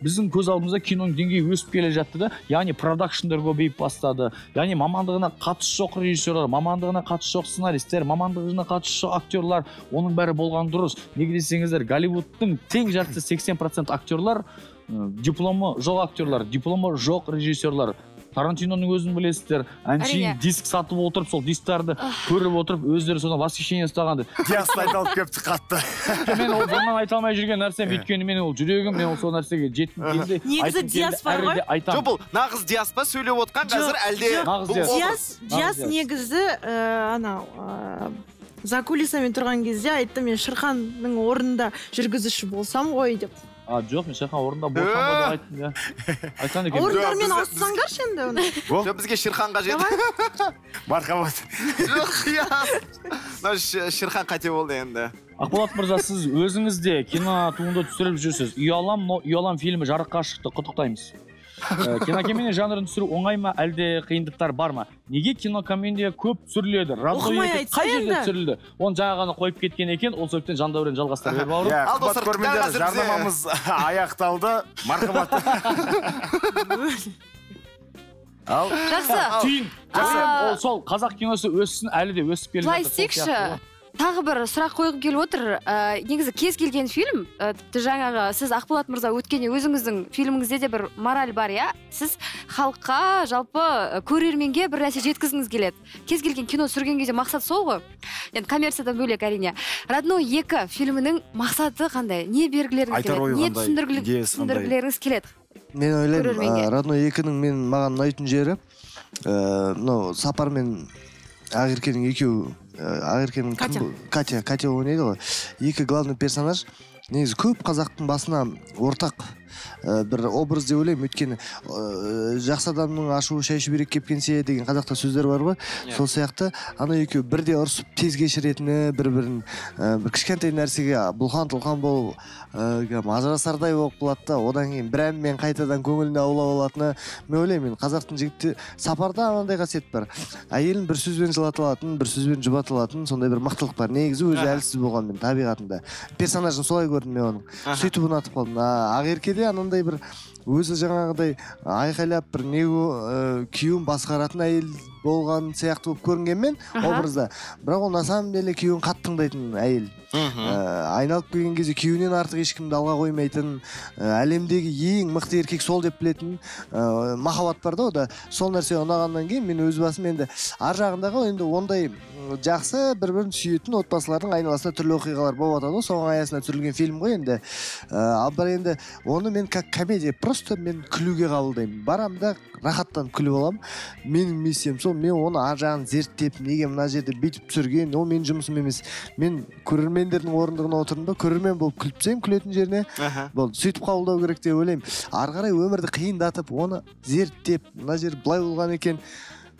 біздің көз алдымызда киноның деңгейі өсіп келе жатты да яғни продакшндер көбейіп бастады. Яғни мамандығына қатысы жоқ режиссерлар мамандығына қатысы жоқ сценаристер мамандығына қатысы жоқ актерлар оның бәрі болған дұрыс. Неге десеңіздер голливудтың тең жартысы сексен процент актерлар дипломы жоқ актерлар дипломы жоқ режиссерлар. Тарантиноның өзін білесіздер. Әншейін диск сатып отырып сол дисктарды көріп отырып өздері содан восхищение ұстаған диасты айдалып келіпті қатты. Мен ол бұрыннан айта алмай жүрген нәрсем өйткені менің ол жүрегім мен ол сол нәрсеге жеткім келді. Негізі Диас бар ғой? жоқ бұл нағыз диас па сөйлеп отқан? Қазір әлде диас. диас негізі анау за кулисами тұрған кезде айтты мен шырханның орнында жүргізуші болсам ғой деп. А жоқ мен шерхан орнында болсам ба деп айттым иә. [LAUGHS] Айтқан екен орындармен біз- ауыссаңдаршы енді оны. Жоқ бізге шерхан қажет мархабат жоқ иә мына Ш- шерхан қате болды енді. Ақболат мырза сіз өзіңіз де кино туынды түсіріп жүрсіз. Ұялам но ұялам фильмі жарыққа шықты. Құттықтаймыз. Ә, кинокомедия жанрын түсіру оңай ма? Әлде қиындықтар бар ма? Неге кинокомедия көп түсіріледі? Қай жерде түсірілді? Оны жаңа ғана қойып кеткен екен ол себептен жандәурен жалғастыра бер бауырым [LAUGHS] иә қымбат достар, көрермендер жарнамамыз [LAUGHS] аяқталды. Мархабат. [LAUGHS] Ал. Жақсы. Түйін. Ол сол қазақ киносы өссін әлі де өсіп келе былай жатыр. Сол істейікші. Тағы бір сұрақ қойғым келіп отыр. Ә, негізі кез келген фильм ә, тіпті жаңағы сіз ақболат мырза өткенде өзіңіздің фильміңізде де бір мораль бар иә? Сіз халыққа жалпы ә, көрерменге бір нәрсе жеткізгіңіз келеді. Кез келген кино түсірген кезде мақсат сол ғой. Енді коммерциядан бөлек әрине. Родной екі фильмінің мақсаты қандай? Не бергілеріңіз Айтар келеді? ойы не түсіндіргілеріңіз келеді? Мен ойлаймын Көрерменге. а, родной екінің мен маған ұнайтын жері ә, мынау сапар мен ақеркенің екеуі. ә, ақеркенің Катя. катя катя ойнайды ғой екі главный персонаж. Негізі көп қазақтың басына ортақ ә, бір образ деп ойлаймын. Өйткені ә, жақсы адамның ашуы шай шүберек кепкенсе деген қазақта сөздер бар ғой. Иә. сол сияқты ана екеуі бірде ұрысып тез кешіретіні бір бірін ә, бір кішкентай нәрсеге бұлқан тұлқан болып ә, ажырасардай болып қалады да одан кейін бір әнмен қайтадан көңіліне аулап алатыны. Мен ойлаймын енді қазақтың жігіттері сапарда анандай қасиет бар. Әйелін бір сөзбен жылата алатын бір сөзбен жұбата алатын сондай бір мықтылық бар. Негізі өзі әлсіз болғанмен табиғатында. Персонажын солай көрдім мен оның. Сөйтіп ұнатып қалдым. А ақеркеде жерде анандай бір өзі жаңағыдай айқайлап бір не ә, күйеуін басқаратын әйел болған сияқты болып көрінгенмен образда. Бірақ ол на самом деле күйеуін қатты тыңдайтын әйел. Мхм. Ә, айналып келген кезде күйеуінен артық ешкімді алға қоймайтын ә, әлемдегі ең мықты еркек сол деп білетін ә, махаббат бар да ода сол нәрсе ұнағаннан кейін мен өз басым енді ар жағындағы енді ондай жақсы бір бірін сүйетін отбасылардың айналасында түрлі оқиғалар болып жатады ғой. Соның аясында түсірілген фильм ғой енді. Ә, ал енді оны мен как комедия просто мен күлуге қабылдаймын. Барамын да рахаттанып күліп аламын. Менің миссиям сол мен оны ар жағын зерттеп неге мына жерде бүйтіп түсірген ол менің жұмысым емес. Мен көрермендердің орындығына отырдым да көрермен болып күліп тастаймын күлетін жеріне. Болды сөйтіп қабылдау керек деп ойлаймын. Ары қарай өмірді қиындатып оны зерттеп мына жер былай болған екен.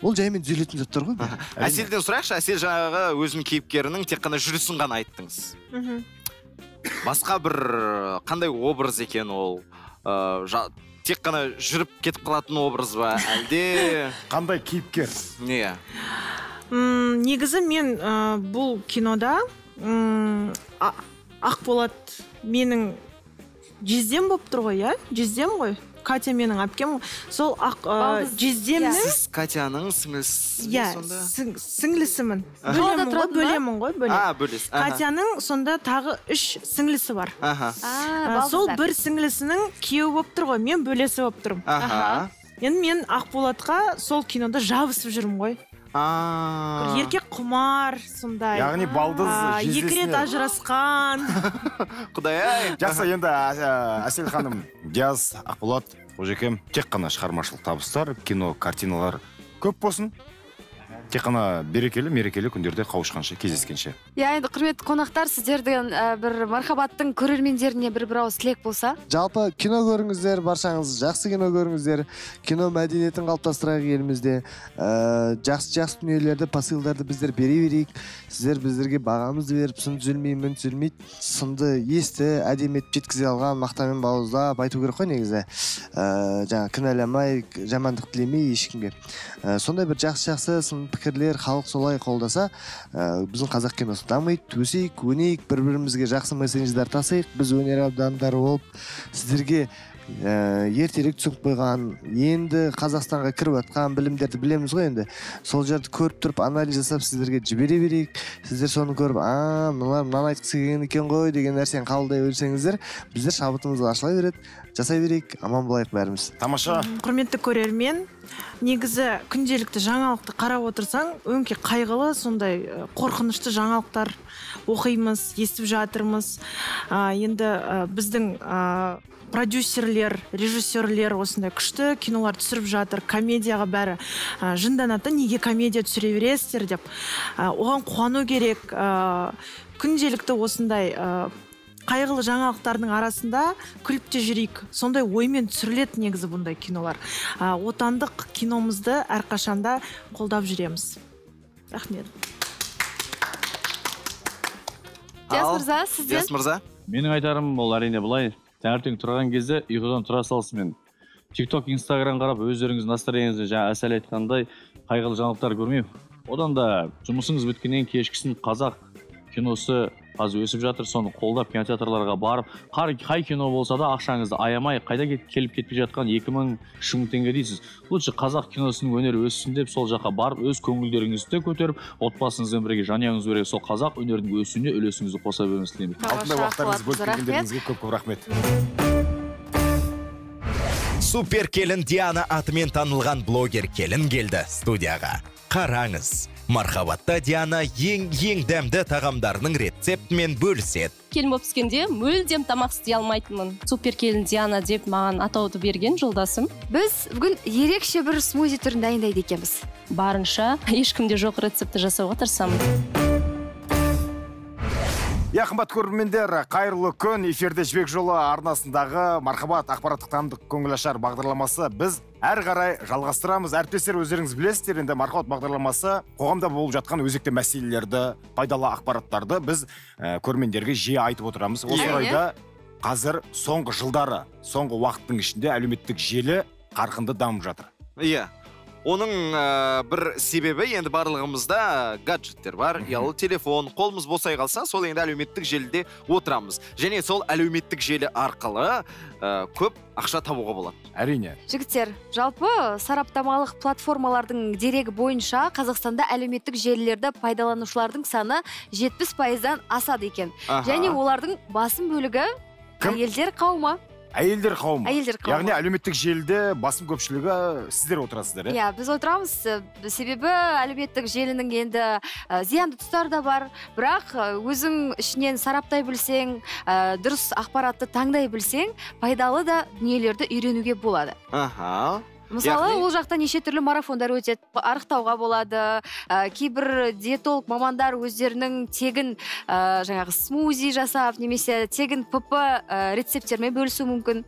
Ол жаймен түзелетін заттар ғой әселден сұрайықшы әсел жаңағы өзінің кейіпкерінің тек қана жүрісін ғана айттыңыз. Мхм. басқа бір қандай образ екен ол? Э, жа- тек қана жүріп кетіп қалатын образ ба? Әлде [LAUGHS] қандай кейіпкер? М, негізі мен ә, бұл кинода м, ақболат менің жездем болып тұр ғой иә? Жездем ғой? Катя менің әпкем. Ғой. сол ақ ә, Балдыз, жездемнің сіз катяның сіңлісі ме иә сонда? сің- сіңлісімін. Бөлемін ғой бөлемін ғой бөлемін. А бөлес аха. катяның сонда тағы үш сіңлісі бар. Аха. А Ә, сол бір сіңлісінің күйеуі болып тұр ғой. Мен бөлесі болып тұрмын. Аха. Енді мен ақболатқа сол кинода жабысып жүрмін ғой. Еркек құмар сондай. Яғни балдыз екі рет ажырасқан. [LAUGHS] Құдай ай. Жақсы енді әсел ханым диас ақболат қожекем тек қана шығармашылық табыстар кино картиналар көп болсын. Тек қана берекелі мерекелі күндерде қауышқанша кездескенше. Иә енді құрметті қонақтар сіздердің ә, бір мархабаттың көрермендеріне бір бір ауыз тілек болса. Жалпы кино көріңіздер баршаңыз жақсы кино көріңіздер. Кино мәдениетін қалыптастырайық елімізде. Ә, жақсы жақсы дүниелерді посылдарды біздер бере берейік. Сіздер біздерге бағамызды беріп сын түзелмей мін түзелмейді. Сынды есті әдемі етіп жеткізе алған мақтамен бауыздап айту керек қой негізі. Ә, жаңағы кінәламай жамандық тілемей ешкімге. Ә, сондай бір жақсы жақсы сын пікірлер халық солай қолдаса ә, біздің қазақ киносы дамиды өсейік өнейік бір бірімізге жақсы мессендждер тасайық. Біз өнер адамдары болып сіздерге ә, ертерек түсініп қойған енді қазақстанға кіріп жатқан білімдерді білеміз ғой енді. Сол жерді көріп тұрып анализ жасап сіздерге жібере берейік. Сіздер соны көріп а мыналар мынаны айтқысы келген екен ғой деген нәрсені қабылдай берсеңіздер біздер шабытымыз ашыла береді жасай берейік. Аман болайық бәріміз. Тамаша. Құрметті көрермен негізі күнделікті жаңалықты қарап отырсаң өңкей қайғылы сондай ә, қорқынышты жаңалықтар оқимыз естіп жатырмыз. А, енді ә, біздің ә, продюсерлер режиссерлер осындай күшті кинолар түсіріп жатыр комедияға бәрі. Ә, жынданады да неге комедия түсіре бересіздер деп. Ә, оған қуану керек. Ә, күнделікті осындай ә, қайғылы жаңалықтардың арасында күліп те жүрейік. Сондай оймен түсіріледі негізі бұндай кинолар. А, отандық киномызды әрқашанда қолдап жүреміз. Рахмет. Диас мырза сізден диас мырза менің айтарым ол әрине былай. Таңертең тұрған кезде ұйқыдан тұра салысымен тик ток инстаграм қарап өздеріңіздің настроениеңізді жаңа әсел айтқандай қайғылы жаңалықтар көрмеу одан да жұмысыңыз біткеннен кешкісін қазақ киносы қазір өсіп жатыр соны қолдап кинотеатрларға барып қар, қай кино болса да ақшаңызды аямай қайда кет, келіп кетпей жатқан екі мың үш мың теңге дейсіз. Лучше қазақ киносының өнері өссін деп сол жаққа барып өз көңілдеріңізді де көтеріп отбасыңызбен бірге жанұяңызбен бірге сол қазақ өнерінің өсуіне үлесіңізді қоса беруіңізді тілеймін. Алтындай уақыттарыңызды бөліп рахмет. келгендеріңізге көп көп рахмет. Супер келін диана атымен танылған блогер келін келді студияға. Қараңыз. Мархабатта диана ең ең дәмді тағамдарының рецептімен бөліседі. Келін болып түскенде мүлдем тамақ істей алмайтынмын. Супер келін диана деп маған атауды берген жолдасым. Біз бүгін ерекше бір смузи түрін дайындайды екенбіз. Барынша ешкімде жоқ рецептті жасауға тырысамын. Иә қымбатты көрермендер қайырлы күн. Эфирде жібек жолы арнасындағы мархабат ақпараттық танымдық көңілашар бағдарламасы біз әрі қарай жалғастырамыз. Әріптестер өздеріңіз білесіздер енді мархабат бағдарламасы қоғамда болып жатқан өзекті мәселелерді пайдалы ақпараттарды біз ә, көрермендерге жиі айтып отырамыз. Осы Иә. орайда қазір соңғы жылдары соңғы уақыттың ішінде әлеуметтік желі қарқынды дамып жатыр. Иә. Оның ә, бір себебі енді барлығымызда гаджеттер бар ұялы телефон қолымыз босай қалса сол енді әлеуметтік желіде отырамыз. Және сол әлеуметтік желі арқылы ә, көп ақша табуға болады. Әрине. Жігіттер жалпы сараптамалық платформалардың дерегі бойынша қазақстанда әлеуметтік желілерді пайдаланушылардың саны 70 пайыздан асады екен. Аха. және олардың басым бөлігі әйелдер қауымы. Әйелдер қауымы. Әйелдер қауымы. Яғни әлеуметтік желіде басым көпшілігі сіздер отырасыздар иә иә біз отырамыз. Э, себебі әлеуметтік желінің енді э, зиянды тұстары да бар. Бірақ э, өзің ішінен сараптай білсең э, дұрыс ақпаратты таңдай білсең пайдалы да дүниелерді үйренуге болады. Аха. Мысалы Яғни- ол жақта неше түрлі марафондар өтеді арықтауға болады ә, кейбір диетолог мамандар өздерінің тегін ә, жаңағы смузи жасап немесе тегін пп ә, рецепттермен бөлісуі мүмкін.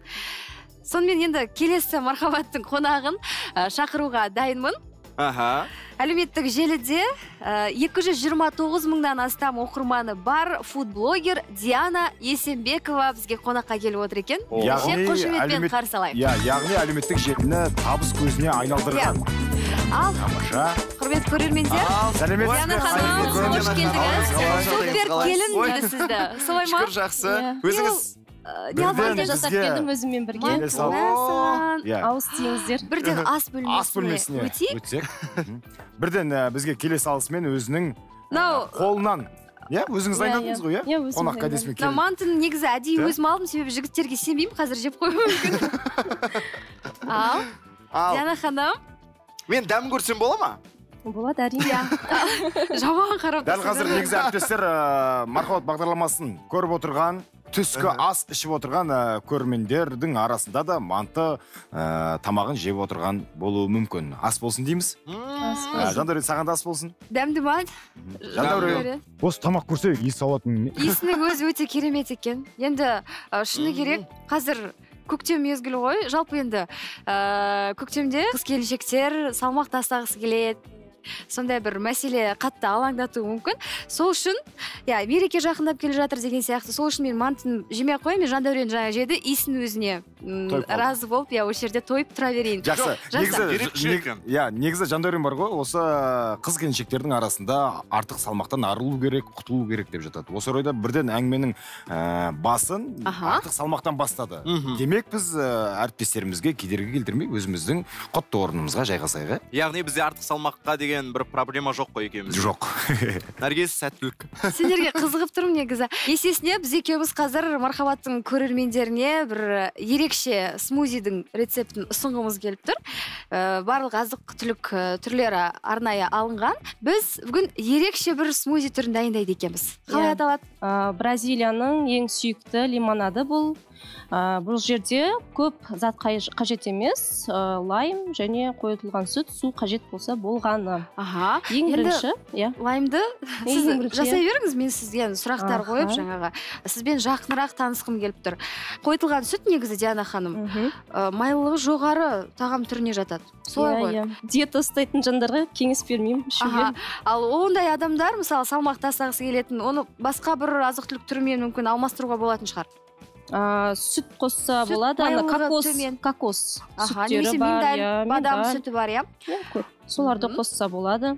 Сонымен енді келесі мархабаттың қонағын ә, шақыруға дайынмын. Аха. Әлеуметтік желіде ә, 229 мыңнан астам оқырманы бар фудблогер диана есенбекова бізге қонаққа келіп отыр екен. Яғни Ше, қошеметпен қарсы алайық. Иә яғни әлеуметтік желіні табыс көзіне айналдырған. Ал тамаша. құрметті көрермендер сәлеметсіз ханым, қош келдіңіз. Супер келін дейді сізді. Солай ма? шүкір жақсы. Иә. өзіңіз Жасап келдім өзіммен бірге. Мәссаған. ауыз тиіңіздер Бірден ас бөлмесіне, ас бөлмесіне өтейік. өтсек бірден бізге келе салысымен өзінің мынау қолынан. Иә өзіңіз дайындадыңыз ғой иә Иә, өзім қонаққа дайындадым. десімен мынау келін мантыны негізі әдейі өзім алдым себебі жігіттерге сенбеймін қазір жеп қоюым мүмкін. [LAUGHS] Ал ал. Диана ханым? Мен дәмін көрсем бола ма? Болады әрине. [LAUGHS] Жаман қарап дәл қазір негізі әріптестер ә, мархабат бағдарламасын көріп отырған түскі ас ішіп отырған ә, көрермендердің арасында да манты ә, тамағын жеп отырған болуы мүмкін. Ас болсын дейміз? Ә, жандәурен саған да ас болсын? Дәмді ма жандәурен осы тамақ көрсе иіс алатын. Иісінің өзі өте керемет екен. Енді ә, шыны керек. Қазір көктем мезгілі ғой. Жалпы енді ә, көктемде қыз келіншектер салмақ тастағысы келеді. Сондай бір мәселе қатты алаңдатуы мүмкін. Сол үшін иә мереке жақындап келе жатыр деген сияқты. Сол үшін мен мантыны жемей ақ қояйын мен жандәурен жаңа жеді иісінің өзіне разы болып иә осы жерде тойып тұра берейін. Жақсы. Негізі иә негізі жандәурен бар ғой. Осы қыз келіншектердің арасында артық салмақтан арылу керек құтылу керек деп жатады. Осы орайда бірден әңгіменің ә, басын Аха. артық салмақтан бастады. Демек біз ә, әріптестерімізге кедергі келтірмей өзіміздің құтты орнымызға жайғасайық иә яғни бізде артық салмаққа деген бір проблема жоқ қой екеумізде. Жоқ. [LAUGHS] Наргиз сәттілік. [LAUGHS] Сендерге қызығып тұрмын негізі. Есесіне біз екеуміз қазір мархабаттың көрермендеріне бір ерекше смузидің рецептін ұсынғымыз келіп тұр. Ә, барлық азық түлік ә, түрлері арнайы алынған. Біз бүгін ерекше бір смузи түрін дайындайды екенбіз. Қалай Иә. аталады? Ә, бразилияның ең сүйікті лимонады бұл. Ә, бұл жерде көп зат қажет емес ә, лайм және қойытылған сүт су қажет болса болғаны. Аха ең бірінші иә. лаймды сіз жасай беріңіз мен сізге сұрақтар қойып жаңағы. Сізбен жақынырақ танысқым келіп тұр. Қойытылған сүт негізі диана ханым ә, майлылығы жоғары тағам түріне жатады. Солай Иә, ғой. иә. диета ұстайтын жандарға кеңес бермеймін ішуге ал ондай адамдар мысалы салмақ тастағысы келетін оны басқа бір азық түлік түрімен мүмкін алмастыруға болатын шығар. Ә, сүт қосса Сүт болады ана кокос төмен. кокос аха немесе бар миндаль иә, бадам сүті бар иә? Иә, көп. соларды қосса болады.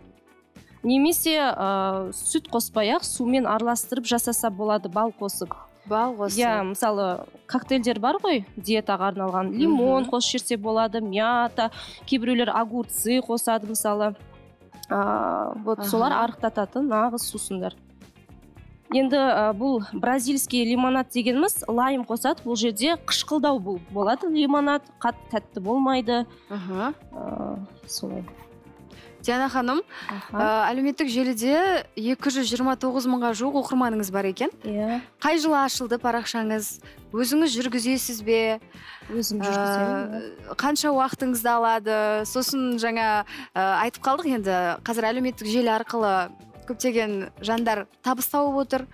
Немесе ә, сүт қоспай ақ сумен араластырып жасаса болады бал қосып. Бал қосып. Иә мысалы коктейльдер бар ғой диетаға арналған. Лимон қосып жіберсе болады мята кейбіреулер огурцы қосады мысалы. Ә, вот солар арықтататын нағыз сусындар. Енді ә, бұл бразильский лимонад дегеніміз лайм қосады. Бұл жерде қышқылдау бұл болады лимонад қатты тәтті болмайды. Аха. ә, солай. Диана ханым ә, әлеуметтік желіде 229 мыңға жуық оқырманыңыз бар екен. Иә. Қай жылы ашылды парақшаңыз? Өзіңіз жүргізесіз бе? Өзім жүргіземін. Ә, қанша уақытыңызды алады? Сосын жаңа ә, айтып қалдық енді қазір әлеуметтік желі арқылы көптеген жандар табыс тауып отыр.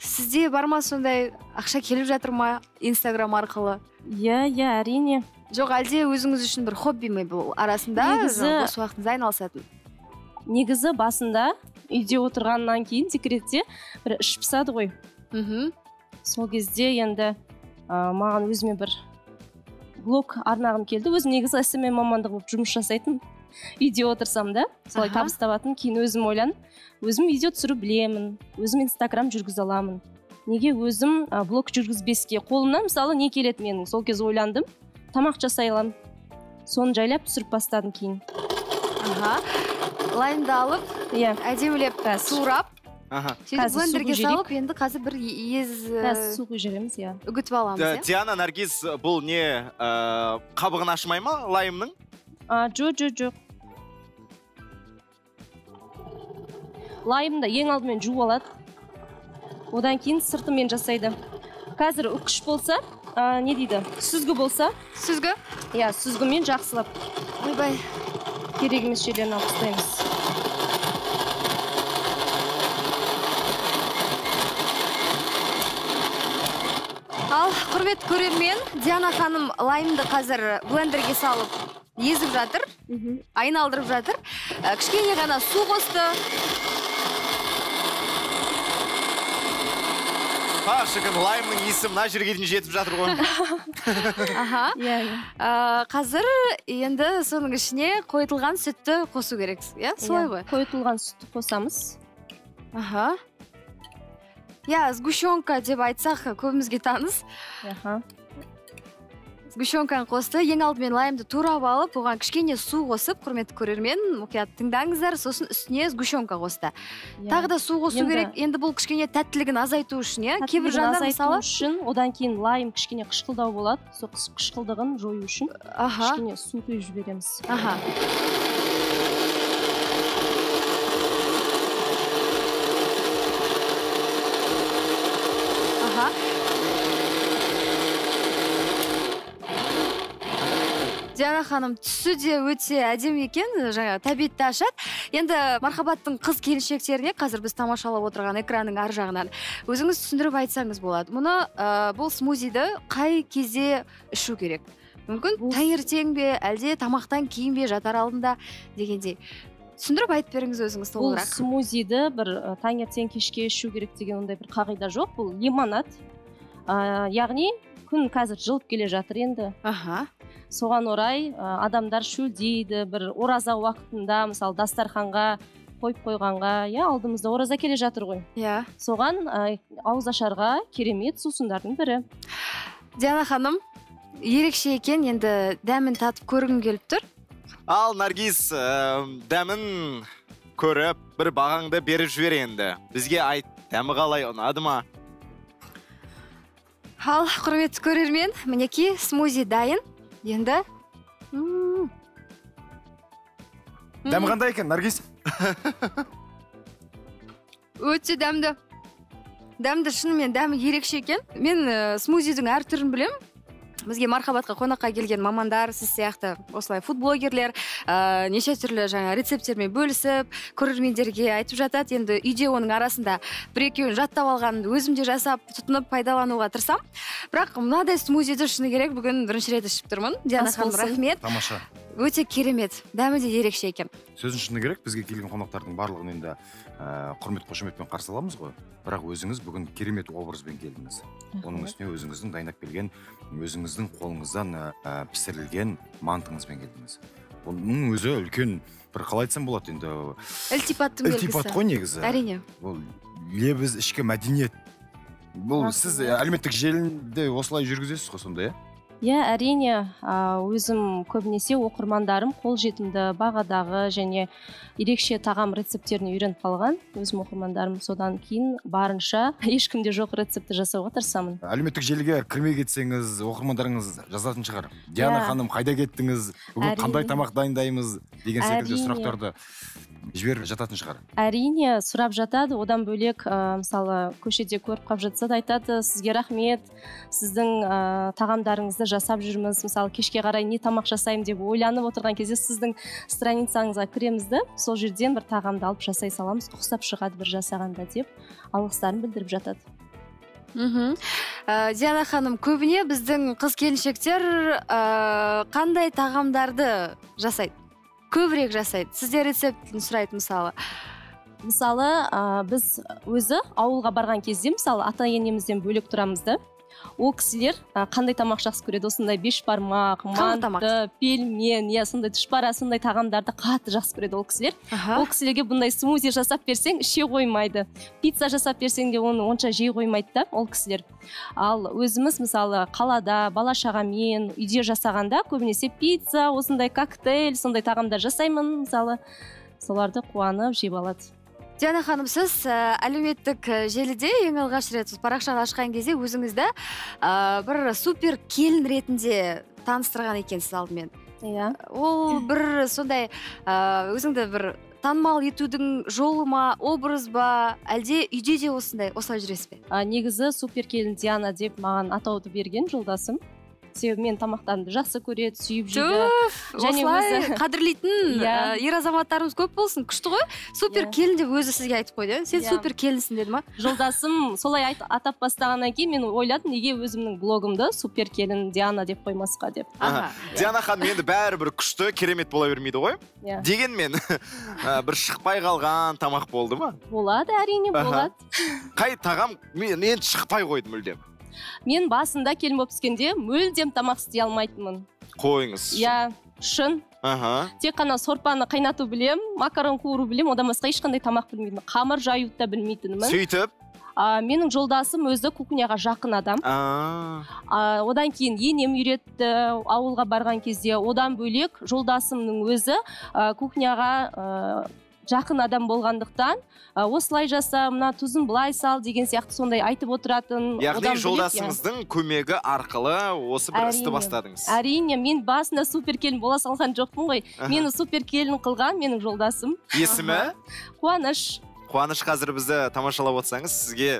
Сізде бар ма сондай ақша келіп жатыр ма инстаграм арқылы? Иә иә әрине. Жоқ әлде өзіңіз үшін бір хобби ме бұл арасында? Негізі- бос уақытыңызда айналысатын? Негізі басында үйде отырғаннан кейін декретте бір іш пысады ғой. Мхм сол кезде енді ә, маған өзіме бір блог арнағым келді. Өзім негізі смм мамандығы болып жұмыс жасайтын үйде отырсам да? Солай табыс табатын кейін өзім ойланып өзім видео түсіру білемін өзім инстаграм жүргізе аламын. Неге өзім а, блог жүргізбеске қолымнан мысалы не келеді менің? Сол кезде ойландым тамақ жасай аламын. Соны жайлап түсіріп бастадым кейін. Аха. Лаймды алып иә. әдемілеп турап аха. Сөйтіп блендерге салып енді қазір бір ез қазір э, су құйып жібереміз иә. үгітіп аламыз иә. Диана наргиз бұл не ә, қабығын ашмай ма лаймның а жоқ жоқ жоқ лаймды ең алдымен жуып алады. Одан кейін сыртымен жасайды. Қазір үкіш болса не дейді? Сүзгі болса? Сүзгі? Иә сүзгімен жақсылап. Ойбай. Керек емес жерлерін алып тастаймыз. Ал құрметті көрермен диана ханым лаймды қазір блендерге салып езіп жатыр айналдырып жатыр. Ә, кішкене ғана су қосты. Шіркін лаймның иісі мына жерге дейін жетіп жатыр ғой. [LAUGHS] Аха. Иә иә. Ә, қазір енді соның ішіне қойытылған сүтті қосу керексіз иә солай ғой? қойытылған сүтті қосамыз. Аха. Иә сгущенка деп айтсақ көбімізге таныс. Аха. Сгущенканы қосты ең алдымен лаймды турап алып оған кішкене су қосып құрметті көрермен мұқият тыңдаңыздар сосын үстіне сгущенка қосты. Иә. тағы да су қосу Енді- керек. Енді бұл кішкене тәттілігін азайту үшін иә? кейбір жандар мысалы үшін одан кейін лайм кішкене қышқылдау болады. Сол қышқылдығын жою үшін аха. кішкене су құйып жібереміз. Аха. Диана ханым түсі де өте әдемі екен жаңа тәбетті ашады енді мархабаттың қыз келіншектеріне қазір біз тамашалап отырған экранның ар жағынан өзіңіз түсіндіріп айтсаңыз болады. Мұны ә, бұл смузиді қай кезде ішу керек? Мүмкін Бұл- таңертең бе әлде тамақтан кейін бе жатар алдында дегендей. Түсіндіріп айтып беріңіз өзіңіз бұл толығырақ смузиді бір ы, таңертең кешке ішу керек деген ондай бір қағида жоқ. Бұл лимонад. Ә, яғни күн қазір жылып келе жатыр енді. Аха. Соған орай ы, адамдар шөлдейді бір ораза уақытында мысалы дастарханға қойып қойғанға иә алдымызда ораза келе жатыр ғой. Иә. Соған ы, ауызашарға керемет сусындардың бірі. Диана ханым ерекше екен енді дәмін татып көргім келіп тұр. Ал наргиз ә, дәмін көріп бір бағаңды беріп жібер енді. Бізге айт дәмі қалай ұнады ма? Ал құрметті көрермен мінекей смузи дайын. Енді дәмі қандай екен наргиз? [LAUGHS] Өте дәмді. Дәмді шынымен дәмі ерекше екен. Мен ә, смузидің әр түрін білемін. Бізге мархабатқа қонаққа келген мамандар сіз сияқты осылай фудблогерлер ә, неше түрлі жаңа рецепттермен бөлісіп көрермендерге айтып жатады. Енді үйде оның арасында бір екеуін жаттап алғанымды өзім де жасап тұтынып пайдалануға тырысамын. Бірақ мынадай смузиді шыны керек бүгін бірінші рет ішіп тұрмын. Диана ханым рахмет. Тамаша. Өте керемет. Дәмі де ерекше екен. Сөзін шыны керек бізге келген қонақтардың барлығын енді ә, құрмет қошеметпен қарсы аламыз ғой. Бірақ өзіңіз бүгін керемет образбен келдіңіз. Оның үстіне өзіңіздің дайындап келген өзіңіздің қолыңыздан ә, ә, пісірілген мантыңызбен келдіңіз. Бұның өзі үлкен бір қалай айтсам болады енді ілтипаттың ілтипат белгісі қой негізі. Әрине. Бұл лебіз ішкі мәдениет. Бұл сіз иә. әлеуметтік желіде осылай жүргізесіз ғой сонда иә? Иә әрине өзім көбінесе оқырмандарым қолжетімді бағадағы және ерекше тағам рецепттеріне үйреніп қалған. Өзім оқырмандарым содан кейін барынша [LAUGHS] ешкімде жоқ рецептті жасауға тырысамын. Әлеуметтік желіге кірмей кетсеңіз оқырмандарыңыз жазатын шығар. Диана Иә. ханым қайда кеттіңіз? Бүгін қандай тамақ дайындаймыз деген секілді сұрақтарды жіберіп жататын шығар. Әрине сұрап жатады одан бөлек ә, мысалы көшеде көріп қалып жатса да айтады сізге рахмет сіздің ә, тағамдарыңызды жасап жүрміз мысалы кешке қарай не тамақ жасаймын деп ойланып отырған кезде сіздің страницаңызға кіреміз да сол жерден бір тағамды алып жасай саламыз ұқсап шығады бір жасағанда деп алғыстарын білдіріп жатады. Мхм. Ә, диана ханым көбіне біздің қыз келіншектер ә, қандай тағамдарды жасайды? Көбірек жасайды. Сізде рецептін сұрайды мысалы. Мысалы ә, біз өзі ауылға барған кезде мысалы ата енемізден бөлек тұрамыз да. Ол кісілер қандай тамақ жақсы көреді? Осындай бешбармақ манты пельмен иә сондай тұшпара сондай тағамдарды қатты жақсы көреді ол кісілер. Аха. Ол кісілерге бұндай смузи жасап берсең іше қоймайды. Пицца жасап берсең де оны онша жей қоймайды да ол кісілер. Ал өзіміз мысалы қалада бала шағамен үйде жасағанда көбінесе пицца осындай коктейль сондай тағамдар жасаймын мысалы. Соларды қуанып жеп алады. Диана ханым сіз ә, әлеуметтік ә, желіде ең алғаш рет сіз парақшаны ашқан кезде өзіңізді ә, бір супер келін ретінде таныстырған екенсіз алдымен. Иә. Ол бір сондай ә, өзіңді бір танымал етудің жолы ма образ ба? Әлде үйде де осындай осылай жүресіз бе? А, негізі супер келін диана деп маған атауды берген жолдасым. Себебі мен тамақтарымды жақсы көреді сүйіп жейді және өзі- [LAUGHS] қадірлейтін [LAUGHS] Иә. ә, ер азаматтарымыз көп болсын. Күшті ғой. Супер Иә. келін деп өзі сізге айтып қойды. Иә? сен Иә. супер келінсің деді ма? Жолдасым солай айт- атап бастағаннан кейін мен ойладым неге өзімнің блогымды супер келін диана деп қоймасқа деп. Аха. Диана ханым енді бәрібір күшті керемет бола бермейді ғой. Иә. Дегенмен [LAUGHS] ә, бір шықпай қалған тамақ болды ма? Болады әрине болады. Қай тағам? Мен енді шықпай қойды мүлдем. Мен басында келін болып түскенде мүлдем тамақ істей алмайтынмын. Қойыңыз. Иә шын. Аха. Тек қана сорпаны қайнату білем макарон қуыру білем одан басқа ешқандай тамақ білмейтінмін қамыр жаюды да білмейтінмін. Сөйтіп? А, менің жолдасым өзі кухняға жақын адам. А. А, одан кейін енем үйретті ауылға барған кезде одан бөлек жолдасымның өзі кухняға жақын адам болғандықтан а, осылай жаса мына тұзын былай сал деген сияқты сондай айтып отыратын яғни жолдасыңыздың көмегі арқылы осы бір істі бастадыңыз. Әрине мен басында супер келін бола салған жоқпын ғой. Мені супер келін қылған менің жолдасым. Есімі? Қуаныш. Қуаныш қазір бізді тамашалап отырсаңыз сізге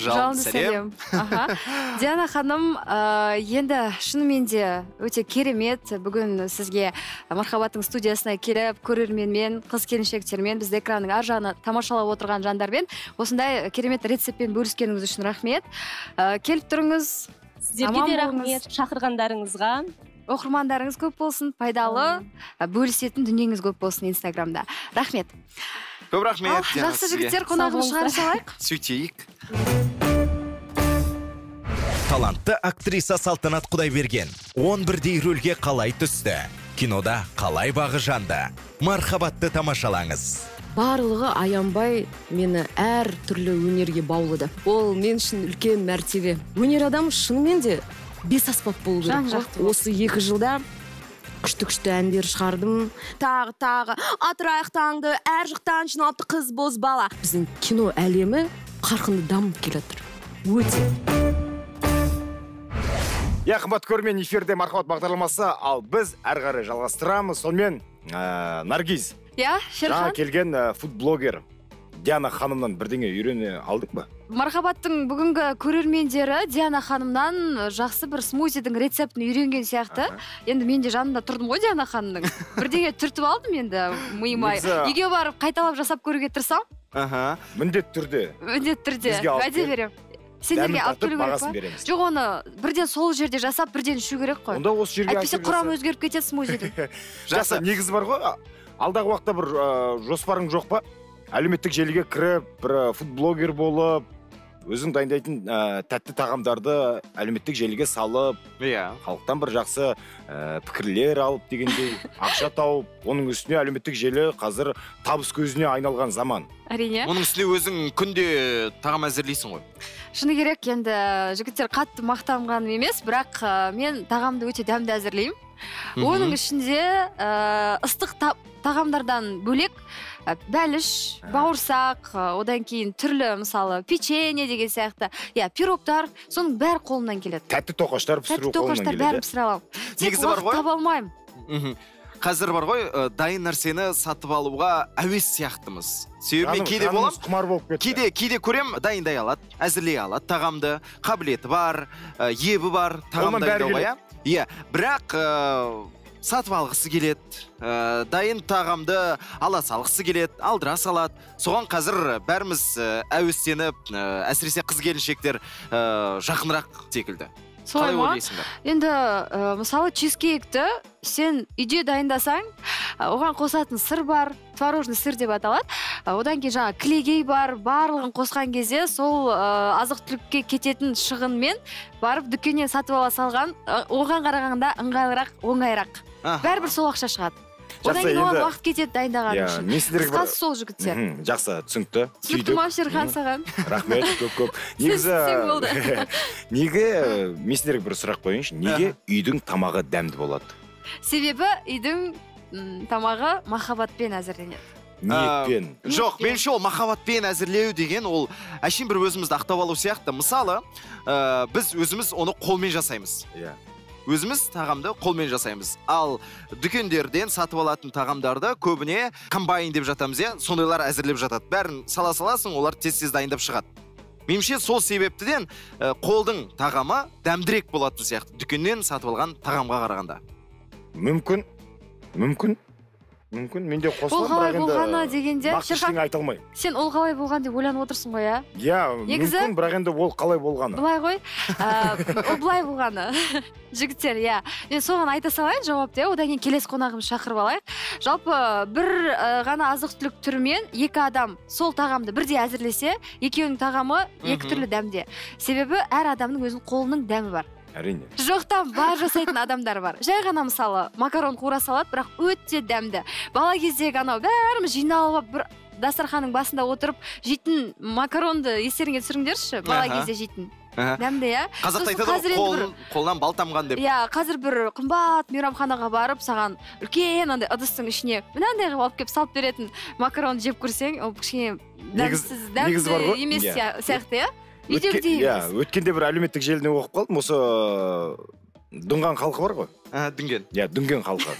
жалынды сәлем. аха. [LAUGHS] Диана ханым ә, енді шынымен де өте керемет. Бүгін сізге мархабаттың студиясына келіп көрерменмен қыз келіншектермен бізді экранның ар жағына тамашалап отырған жандармен осындай керемет рецептпен бөліскеніңіз үшін рахмет. Ә, келіп тұрыңыз. Сіздерге де рахмет. Шақырғандарыңызға. Оқырмандарыңыз көп болсын пайдалы бөлісетін дүниеңіз көп болсын инстаграмда. Рахмет. Көп рахмет жақсы жігіттер қонағымыз Сау шығарып салайық. Сөйтейік талантты актриса салтанат құдайберген 11-дей рөлге қалай түсті? Кинода қалай бағы жанды? Мархабатты тамашалаңыз. Барлығы аянбай мені әр түрлі өнерге баулыды. Ол мен үшін үлкен мәртебе. Өнер адамы шынымен де бес аспап болу керек осы екі жылда күшті күшті әндер шығардым. Тағы тағы. Атырайық таңды әр жақтан жиналыпты қыз боз бала. Біздің кино әлемі қарқынды дамып келе жатыр өте. Иә қымбатты көрермен эфирде мархабат бағдарламасы. Ал біз әрі қарай жалғастырамыз. Сонымен ә, наргиз. Иә жаңа шерхан келген ә, фудблогер диана ханымнан бірдеңе үйрене алдық па? Мархабаттың бүгінгі көрермендері диана ханымнан жақсы бір смузидің рецептін үйренген сияқты. Енді мен де жанында тұрдым ғой диана ханымның. [LAUGHS] Бірдеңе түртіп алдым енді миыма. Үйге барып қайталап жасап көруге тырысамын аха. Міндетті түрде. Міндетті түрде. Уәде беремін сендерге алып келу керек па? береміз. Жоқ оны бірден сол жерде жасап бірден ішу керек қой. Онда осы жерге әйтпесе құрамы өзгеріп кетеді смузидің. [LAUGHS] Жақсы негізі бар ғой. Алдағы уақытта бір ә, жоспарың жоқ па? Әлеуметтік желіге кіріп бір ә, фудблогер болып өзің дайындайтын ә, тәтті тағамдарды әлеуметтік желіге салып иә. халықтан бір жақсы ә, пікірлер алып дегендей [LAUGHS] ақша тауып оның үстіне әлеуметтік желі қазір табыс көзіне айналған заман. Әрине. Оның үстіне өзің күнде тағам әзірлейсің ғой. Шыны керек енді жігіттер қатты мақтанғаным емес бірақ ә, мен тағамды өте дәмді әзірлеймін. Оның ішінде ә, ыстық та- тағамдардан бөлек ә, бәліш бауырсақ ә, одан кейін түрлі мысалы печенье деген сияқты. Иә пирогтар соның бәрі қолымнан келеді. Тәтті тоқаштар пісіру тәтті тоқаштар бәрін пісіре аламын. Тек бар уақыт ғой. таба алмаймын. Қазір бар ғой ә, дайын нәрсені сатып алуға әуес сияқтымыз. Себебі мен кейде боламын. құмар болып кетті. Кейде кейде көремін дайындай алады әзірлей алады тағамды. Қабілеті бар ә, ебі бар тағам дайындауға иә? Иә бірақ ә, сатып алғысы келеді ә, дайын тағамды ала салғысы келеді алдыра салады. Соған қазір бәріміз ә, әуестеніп ә, әсіресе қыз келіншектер ә, жақынырақ секілді. Солай ма? енді ә, мысалы чизкейкті сен үйде дайындасаң оған қосатын сыр бар творожный сыр деп аталады. Одан кейін жаңағы кілегей бар барлығын қосқан кезде сол азық түлікке кететін шығынмен барып дүкеннен сатып ала салған оған қарағанда ыңғайлырақ оңайырақ. Бәрібір сол ақша шығады. Одан кейін оған уақыт кетеді дайындаған иә үшін. мен сіздерге қысқасы сол жігіттер жақсы түсінікті. Түсінікті ма шерхан саған? Рахмет [LAUGHS] көп көп. Негізі [LAUGHS] неге мен сіздерге бір сұрақ қояйыншы неге үйдің тамағы дәмді болады? Себебі үйдің тамағы махаббатпен әзірленеді. Ниетпен. Жоқ меніңше ол махаббатпен әзірлеу деген ол әшейін бір өзімізді ақтап алу сияқты. Мысалы ә, біз өзіміз оны қолмен жасаймыз. Иә. Өзіміз тағамды қолмен жасаймыз. Ал дүкендерден сатып алатын тағамдарды көбіне комбайн деп жатамыз иә? Сондайлар әзірлеп жатады. Бәрін сала саласың олар тез тез дайындап шығады. Меніңше сол себептіден ә, қолдың тағамы дәмдірек болатын сияқты дүкеннен сатып алған тағамға қарағанда. Мүмкін мүмкін. Мүмкін. Мен де ол қосыламын қалай бірақ енді болғаны дегенде шерхан айта алмаймын. сен ол қалай болған деп ойланып отырсың ғой иә иә мүмкін бірақ енді ол қалай болғаны. былай ғой ол [LAUGHS] былай болғаны. [LAUGHS] Жігіттер иә. Мен соған айта салайын жауапты иә одан кейін келесі қонағымызды шақырып алайық. Жалпы бір ғана азық түлік түрімен екі адам сол тағамды бірдей әзірлесе екеуінің тағамы екі түрлі дәмде. Себебі әр адамның өзінің қолының дәмі бар. Әрине. Жоқтан бар жасайтын адамдар бар. Жай ғана мысалы макарон қуыра салады бірақ өте дәмді. Бала кездегі анау бәріміз жиналып алып бір дастарханның басында отырып жейтін макаронды естеріңе түсіріңдерші. Бала кезде жейтін. Дәмді иә? Қазақта айтады қазір ғой қолынан бал тамған деп. Иә қазір бір қымбат мейрамханаға барып саған үлкен андай ыдыстың ішіне мынандай қылып алып келіп салып беретін макаронды жеп көрсең ол кішкене дәмсіз дәмді ғой? емес Иә. сия- сияқты иә? Үйдегідей иә өткенде бір әлеуметтік желіде оқып қалдым. Осы дүнған халқы бар ғой. Ә, дүнген иә дүнген халқы.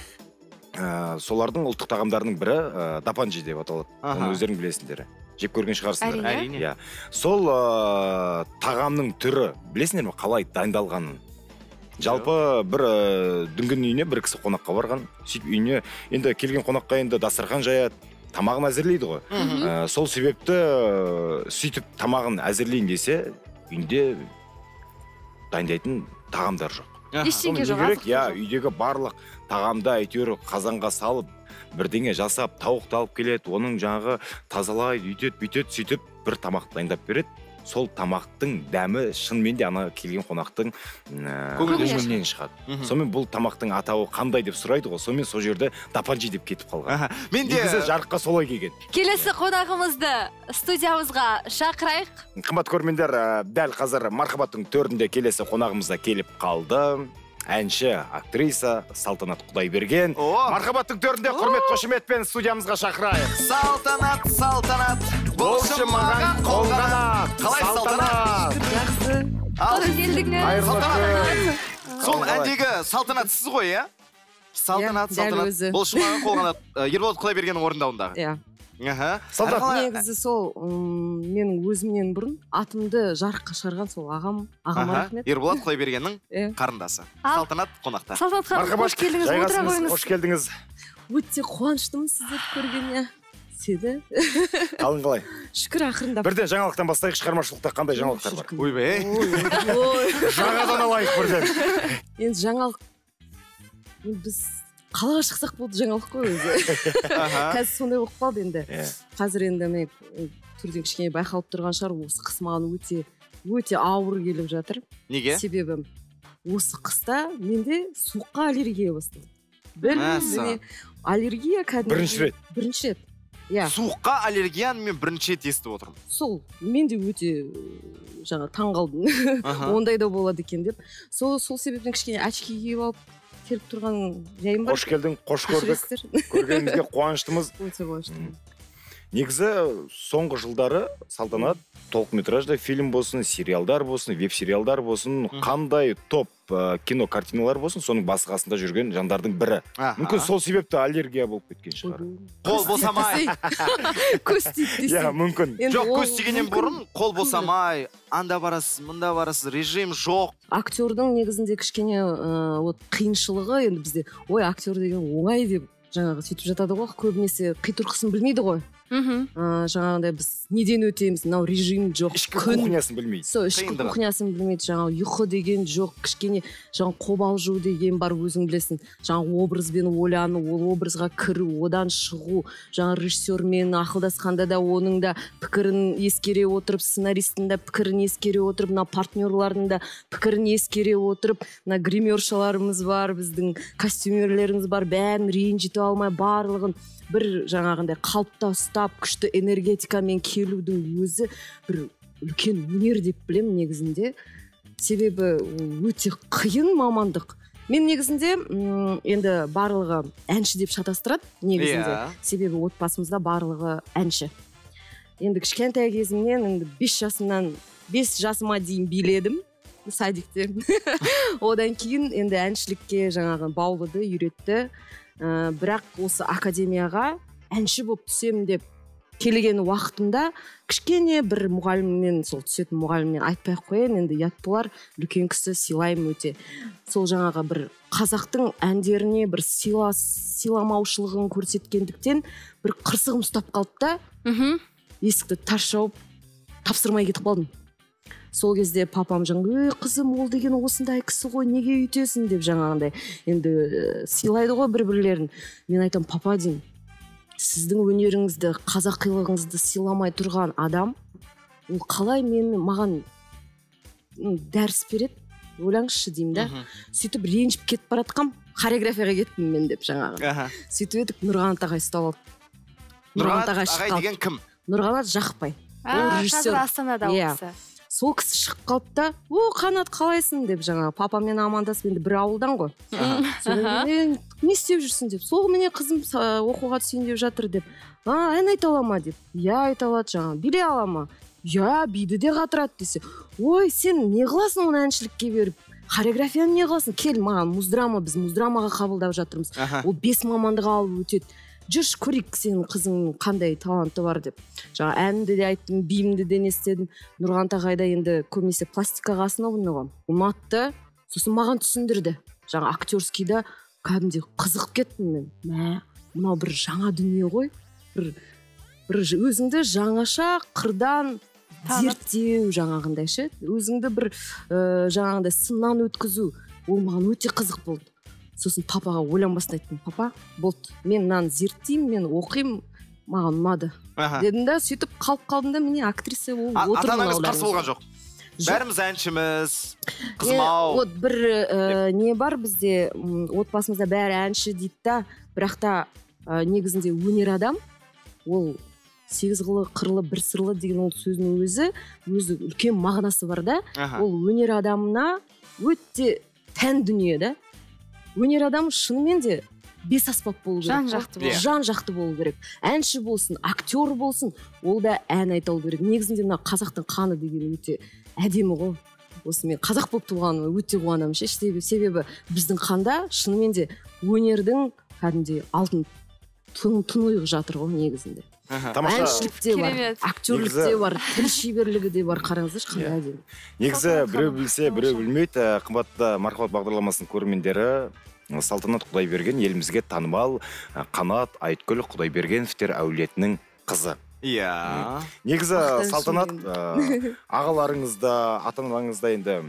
Ә, солардың ұлттық тағамдарының бірі ә, дапанжи деп аталады. Оны өздерің білесіңдер. Жеп көрген шығарсыңдар. Әрине. әрине. Иә. Сол ә, тағамның түрі білесіңдер ме қалай дайындалғанын? Жалпы бір ә, дүнген үйіне бір кісі қонаққа барған. Сөйтіп үйіне енді келген қонаққа енді дастархан жаяды тамағын әзірлейді ғой. Ә, сол себепті ә, сөйтіп тамағын әзірлейін десе үйінде дайындайтын тағамдар жоқ. Ештеңе жоқ керек? иә үйдегі барлық тағамды әйтеуір қазанға салып бірдеңе жасап тауықты алып келеді оның жаңағы тазалайды үйтеді бүйтеді сөйтіп бір тамақ дайындап береді. Сол тамақтың дәмі шынымен де ана келген қонақтың ә, Көңілінен шығады. сонымен бұл тамақтың атауы қандай деп сұрайды ғой. Сонымен сол жерде дапанжи деп кетіп қалған. Мен де негізі жарыққа солай келген. Келесі қонағымызды студиямызға шақырайық. Қымбат көрермендер ә, дәл қазір мархабаттың төрінде келесі қонағымыз да келіп қалды. Әнші актриса салтанат құдайберген. О! Мархабаттың төрінде құрмет қошеметпен студиямызға шақырайық. Салтанат салтанат. Болшы маған қолғанат қалай салтанат. келдіңіз Салтанат. күн. сол Қалай? әндегі салтанат сіз ғой иә? Салтанат Иә, салтанат. өзі. болшы маған қолғанат Ә, ерболат құдайбергеннің орындауындағы. Иә. Аха. Негізі сол м, менің өзімнен бұрын атымды жарыққа шығарған сол ағам ағама аха. Рахмет ерболат құдайбергеннің [LAUGHS] Иә. қарындасы. Ал- салтанат қонақта. Салтанат ханым қош келдіңіз отыра жайғасыңыз қойыңыз. қош келдіңіз. Өте қуаныштымын сіздерді көргеніне. Сені [LAUGHS] қалың қалай? Шүкір ақырындап. Бірден жаңалықтан бастайық шығармашылықта қандай жаңалықтар бар? ойбай. Ой, ой. жаңадан алайық бірден. [LAUGHS] Енді жаңалық енді біз қалаға шықсақ болды жаңалық қой өзі. [LAUGHS] Қазір сондай болып қалды енді. Иә. қазір енді міне түрден кішкене байқалып тұрған шығар осы қыс маған өте өте ауыр келіп жатыр. Неге? Себебі осы қыста менде суыққа аллергия басталды. Бір аллергия кәдімгі бірінші рет. бірінші рет. Иә. Суыққа аллергияны мен бірінші рет естіп отырмын. Сол мен де өте жаңа таң қалдым. [LAUGHS] Ондай да болады екен деп. Сол сол себептен кішкене очки киіп алып келіп тұрған жайым бар. Қош келдің қош көрдік. көргенімізге қуаныштымыз. Өте қуаныштымын негізі соңғы жылдары салтанат толықметражды фильм болсын сериалдар болсын веб сериалдар болсын қандай топ ә, кино картиналар болсын соның басы қасында жүрген жандардың бірі. Аха. мүмкін сол себепті аллергия болып кеткен шығар. Қол босамай. көз тиді [LAUGHS] иә мүмкін. Жоқ көз тигеннен бұрын қол босамай анда барасыз мында барасыз режим жоқ. Актердің негізінде кішкене ыыы вот қиыншылығы енді бізде ой актер деген оңай деп жаңағы сөйтіп жатады ғой көбінесе қитұрқысын білмейді ғой. Мхм ыыы жаңағындай біз неден өтеміз? Мынау режим жоқ ішкі күн. кухнясын білмейді. Сол ішкі кухнясын білмейді. Жаңағы ұйқы деген жоқ кішкене жаңағы қобалжу деген бар өзің білесің. Жаңағы образбен ойлану ол образға кіру одан шығу. Жаңағы режиссермен ақылдасқанда да оның да пікірін ескере отырып сценаристің да пікірін ескере отырып мына партнерлардың да пікірін ескере отырып мына гримершаларымыз бар біздің костюмерлеріміз бар бәрін ренжітіп алмай барлығын бір жаңағындай қалыпта ұстап күшті энергетикамен келудің өзі бір үлкен өнер деп білемін негізінде. Себебі өте қиын мамандық. Мен негізінде м, енді барлығы әнші деп шатастырады негізінде. Иә. себебі отбасымызда барлығы әнші. Енді кішкентай кезімнен енді бес жасымнан бес жасыма дейін биледім садикте [LAUGHS] одан кейін енді әншілікке жаңағы баулыды үйретті. Ә, бірақ осы академияға әнші болып түсемін деп келген уақытымда кішкене бір мұғаліммен сол түсетін мұғаліммен айтпай ақ қояйын енді ұят болар үлкен кісі сыйлаймын өте. Сол жаңағы бір қазақтың әндеріне бір сыйла сыйламаушылығын көрсеткендіктен бір қырсығым ұстап қалды да мхм. есікті тарс жауып тапсырмай кетіп қалдым. Сол кезде папам жаңағы ей қызым ол деген осындай кісі ғой неге үйтесің деп жаңағындай енді ә, сыйлайды ғой бір бірлерін мен айтамын папа деймін сіздің өнеріңізді қазақилығыңызды сыйламай тұрған адам ол қалай мен маған дәріс береді? Ойлаңызшы деймін да. Сөйтіп ренжіп кетіп бара жатқанмын хореографияға кеттім мен деп жаңағы. Сөйтіп едік нұрғанат ағай ұстап алды. Нұрғанат ағай деген кім? Нұрғанат жақыпбай режиссер. астанада ол Иә. кісі. Сол кісі шығып қалды да о қанат қалайсың? деп жаңағы папаммен амандасып енді бір ауылдан ғой. Содан кейін «Е, не істеп жүрсің? деп сол міне қызым оқуға түсейін деп жатыр деп. А ән айта ала ма? деп. Иә айта алады жаңағы билей ала ма? Иә биді де қатырады десе. Ой сен не қыласың оны әншілікке беріп? Хореографияны не қыласың? Кел маған муздрама біз муздрамаға қабылдап жатырмыз ол бес мамандық алып өтеді. Жүрші көрейік сенің қызыңның қандай таланты бар деп жаңа әнді де айттым биімді де не істедім. Нұрғанат ағай да енді көбінесе пластикаға основаны ғой. Ұнатты сосын маған түсіндірді. Жаңа актерскийда кәдімгідей қызығып кеттім мен. Мә мынау бір жаңа дүние ғой. Бір бір өзіңді жаңаша қырдан зерттеу жаңағындай ше. Өзіңді бір ә, жаңағындай сыннан өткізу. Ол маған өте қызық болды. Сосын папаға ойланбастан айттым папа болды мен мынаны зерттеймін мен оқимын маған ұнады Аха. дедім да сөйтіп қалып қалдым да міне актриса болып ата анаңыз қарсы болған жоқ. Бәріміз әншіміз қызым ау вот бір ә, не бар бізде отбасымызда бәрі әнші дейді да бірақ та ә, негізінде өнер адам ол сегіз қырлы қырлы бір сырлы деген ол сөздің өзі өзі үлкен мағынасы бар да. Ол өнер адамына өте тән дүние да. Өнер адам шынымен де бес аспап болу керек. Жан жақты Иә. жан жақты болу керек. Әнші болсын актер болсын ол да ән айта алу керек. Негізінде мына қазақтың қаны деген өте әдемі ғой. Осы мен қазақ болып туғаныма өте қуанамын ше. Себебі, себебі біздің қанда шынымен де өнердің кәдімгідей алтын тың тұнығы жатыр ғой негізінде. Тамаша әншілік те бар Керемет. актерлік Негізі- те бар тіл шеберлігі де бар қараңыздаршы қандай Иә. әдемі. Негізі біреу білсе біреу білмейді. Қымбатты мархабат бағдарламасының көрермендері салтанат құдайберген елімізге танымал қанат айткүл құдайбергеновтер әулетінің қызы. Иә. Негізі салтанат ә, [LAUGHS] ағаларыңыз да ата анаңыз да енді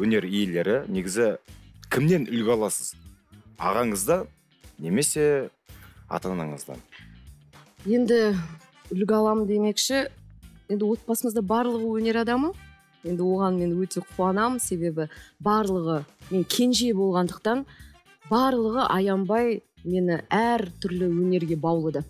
өнер иелері негізі кімнен үлгі аласыз? Ағаңыздан немесе ата анаңыздан енді үлгі аламын демекші енді отбасымызда барлығы өнер адамы. Енді оған мен өте қуанамын. Себебі барлығы мен кенже болғандықтан барлығы аянбай мені әр түрлі өнерге баулыды.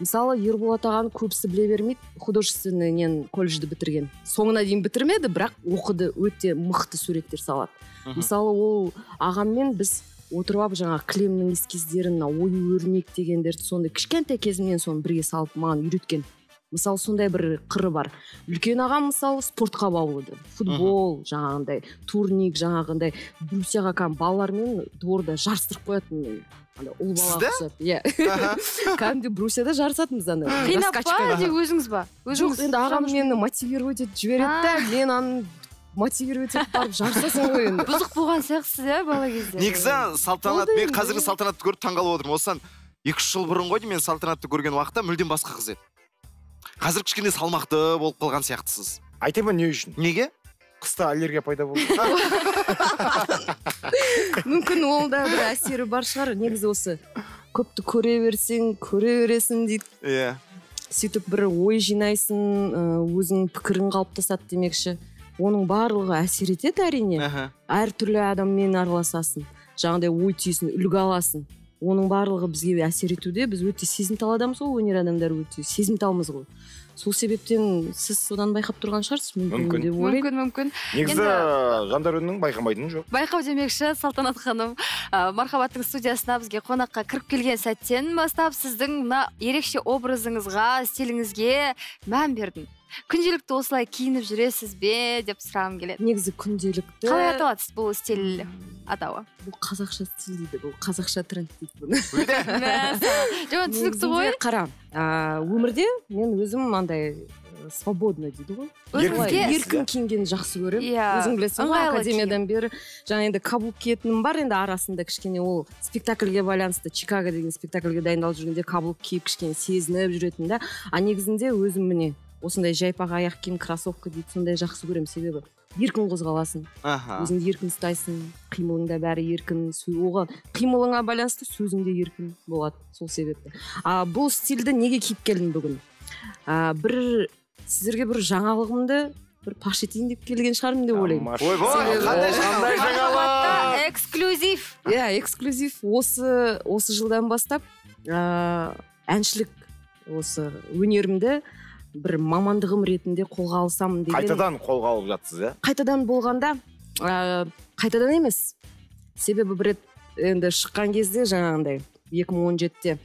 Мысалы ерболат ағаны көбісі біле бермейді художественный нен колледжді бітірген. Соңына дейін бітірмеді бірақ оқыды өте мықты суреттер салады. Мысалы ол ағаммен біз отырып алып жаңағы кілемнің эскиздерін мына ою өрнек дегендерді сондай кішкентай кезімнен соны бірге салып маған үйреткен. Мысалы сондай бір қыры бар. Үлкен ағам мысалы спортқа баулыды. Футбол жаңағындай турник жаңағындай. Брусьяға кәдімгі балалармен дворда жарыстырып қоятын мен. Андай ұл балаға ұқсап иә. [LAUGHS] Кәдімгідей брусьяда жарысатынбыз ана қинап па? әлде өзіңіз ба? Жоқ енді ағам мені мотивировать етіп жібереді да мен аны мотивировать етіп барып жарысасың ғой енді. Бұзық болған сияқтысыз иә бала кезде? Негізі салтанат мен қазіргі салтанатты көріп таңқалып отырмын. Осыдан екі үш жыл бұрын ғой деймін мен салтанатты көрген уақытта мүлдем басқа қыз еді. Қазір кішкене салмақты болып қалған сияқтысыз. Айтайын ба не үшін? Неге? Қыста аллергия пайда болды. [LAUGHS] [LAUGHS] Мүмкін ол да бір әсері бар шығар. Негізі осы көпті көре берсең көре бересің дейді. Иә. Сөйтіп бір ой жинайсың ы, өзің пікірін қалыптасады демекші. Оның барлығы әсер етеді әрине. Әртүрлі адаммен араласасың. Жаңағыдай ой түйесің үлгі аласың. Оның барлығы бізге әсер етуде. Біз өте сезімтал адамбыз ғой өнер адамдары өте сезімталмыз ғой. Сол себептен сіз содан байқап тұрған шығарсыз мүмкін, Мүмкін. деп ойлаймын. Мүмкін мүмкін. Негізі жандарөннің байқамайтыны жоқ. байқау демекші салтанат ханым. Ә, мархабаттың студиясына бізге қонаққа кіріп келген сәттен бастап сіздің мына ерекше образыңызға стиліңізге мән бердім. Күнделікті осылай киініп жүресіз бе деп сұрағым келеді. Негізі күнделікті. Қалай аталады бұл стиль атауы? Бұл қазақша стиль дейді бұл қазақша тренд дейді бұны. Жоқ түсінікті ғой. қара өмірде мен өзім андай свободно дейді ғой. Еркін киінгенді жақсы көремін Иә, өзің білесің ғой академиядан бері жаңа енді каблук киетінім бар енді арасында кішкене ол спектакльге байланысты чикаго деген спектакльге дайындалып жүргенде каблук киіп кішкене сезініп жүретін да. А негізінде өзім міне осындай жайпақ аяқ киім кроссовка дейді сондай жақсы көремін себебі. Еркін қозғаласың аха. өзіңді еркін ұстайсың қимылыңда бәрі еркін оған қимылыңа байланысты сөзің де еркін болады сол себепті. А бұл стильді неге киіп келдім бүгін? А, бір сіздерге бір жаңалығымды бір паш етейін деп келген шығармын деп ойлаймын. Ойбой қандай қандай жаңалық? эксклюзив. Иә эксклюзив. Осы осы жылдан бастап ә, әншілік осы өнерімді бір мамандығым ретінде қолға алсам деген. Қайтадан қолға алып жатсыз иә? Қайтадан болғанда ә, қайтадан емес. Себебі бір рет енді шыққан кезде жаңағындай 2017-те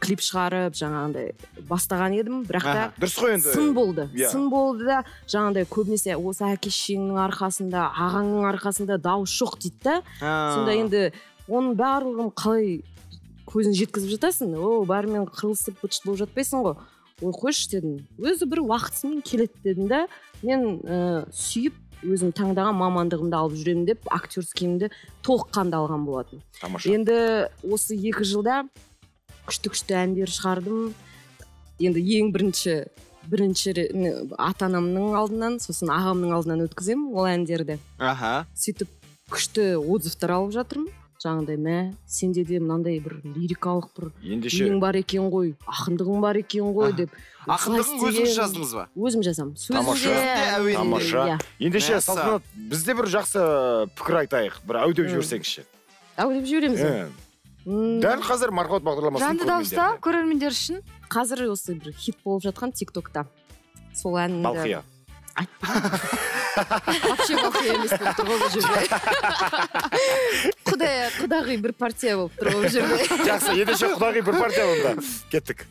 клип шығарып жаңағындай бастаған едім. Бірақ та дұрыс қой енді. сын болды. Иә. сын болды да жаңағындай көбінесе осы әке шешеңнің арқасында ағаңның арқасында дауыс жоқ дейді да. Сонда енді оның барлығын қалай көзін жеткізіп жатасың? О бәрімен қырылысып быт шыт болып жатпайсың ғой. Ой қойшы дедім. Өзі бір уақытысымен келеді дедім да мен ә, сүйіп өзім таңдаған мамандығымды алып жүремін деп актерскийімді толыққанды алған болатын тамаша. Енді осы екі жылда күшті күшті әндер шығардым. Енді ең бірінші бірінші ата анамның алдынан сосын ағамның алдынан өткіземін ол әндерді. Аха. Сөйтіп күшті отзывтар алып жатырмын. Жаңағыдай мә сенде де мынандай бір лирикалық бір ендеше нең бар екен ғой ақындығың бар екен ғой деп. Ақындығын өзіңіз жаздыңыз ба? өзім жазамын Тамаша. Тамаша. иә. ендеше салтанат бізде бір жақсы пікір айтайық. Бір әудеп жіберсеңізші. Әудеп жібереміз М, дәл қазір мархабат бағдарламасының жанды дауыста көрермендер үшін қазір осы бір хит болып жатқан тик токта сол әнді балқия. Вообще балқия емес болып тұр ғой бұл жерде құдай құдағи бір партия болып тұр ғой бұл жерде жақсы ендеше құдағи бір партия онда кеттік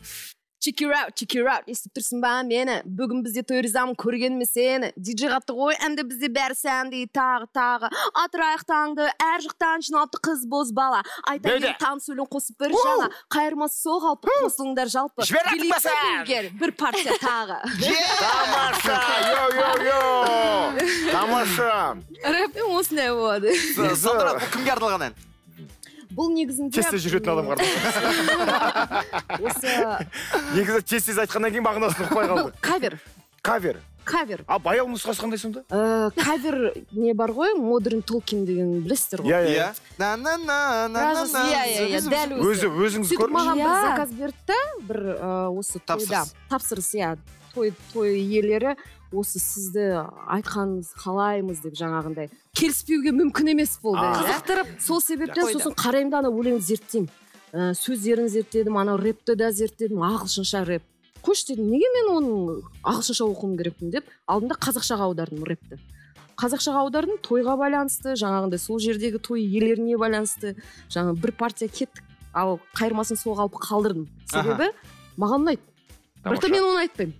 check it out check out. Естіп тұрсың ба мені бүгін бізде той ризамын көргеніме сені. Диджей қатты ғой әнді бізде бәрі сәнді. Тағы тағы. Атырайық таңды әр жақтан жиналыпты қыз боз бала. Айта келіп таң сөйлем қосып бір жаңа. Қайырмасы сол қалпы қосылыңдар жалпы. Жібер бір партия тағы. Тамаша! Йо йо йо! Тамаша! Рэп осындай болады салтанат бұл кімге арналған ән? Бұл негізінде тез тез жүретін адамға арналған. осы негізі тез тез айтқаннан кейін мағынасын ұқпай қалды. Кавер. Кавер. Кавер. А баяу нұсқасы қандай сонда? Э, кавер не бар ғой? Модерн толкин деген білесіздер ғой. Иә иә на на на на Разы- на дәл өзі өзіңіз көріңіз маған бір заказ берді да бір ә, осы тойда. Тапсырыс. тапсырыс иә. Той той иелері осы сізді айтқаныңыз қалаймыз деп жаңағындай келіспеуге мүмкін емес болды иә. қызықтырып сол себептен сосын қараймын да ана өлеңді зерттеймін. Ә, сөздерін зерттедім анау рэпті да зерттедім ағылшынша рэп. Қойшы дедім неге мен оны ағылшынша оқуым керекпін деп? Алдым да қазақшаға аудардым рэпті. Қазақшаға аудардым тойға байланысты жаңағындай сол жердегі той иелеріне байланысты жаңа бір партия кеттік ал қайырмасын сол қалпы қалдырдым. Себебі маған ұнайды. Бірақ та мен оны айтпаймын.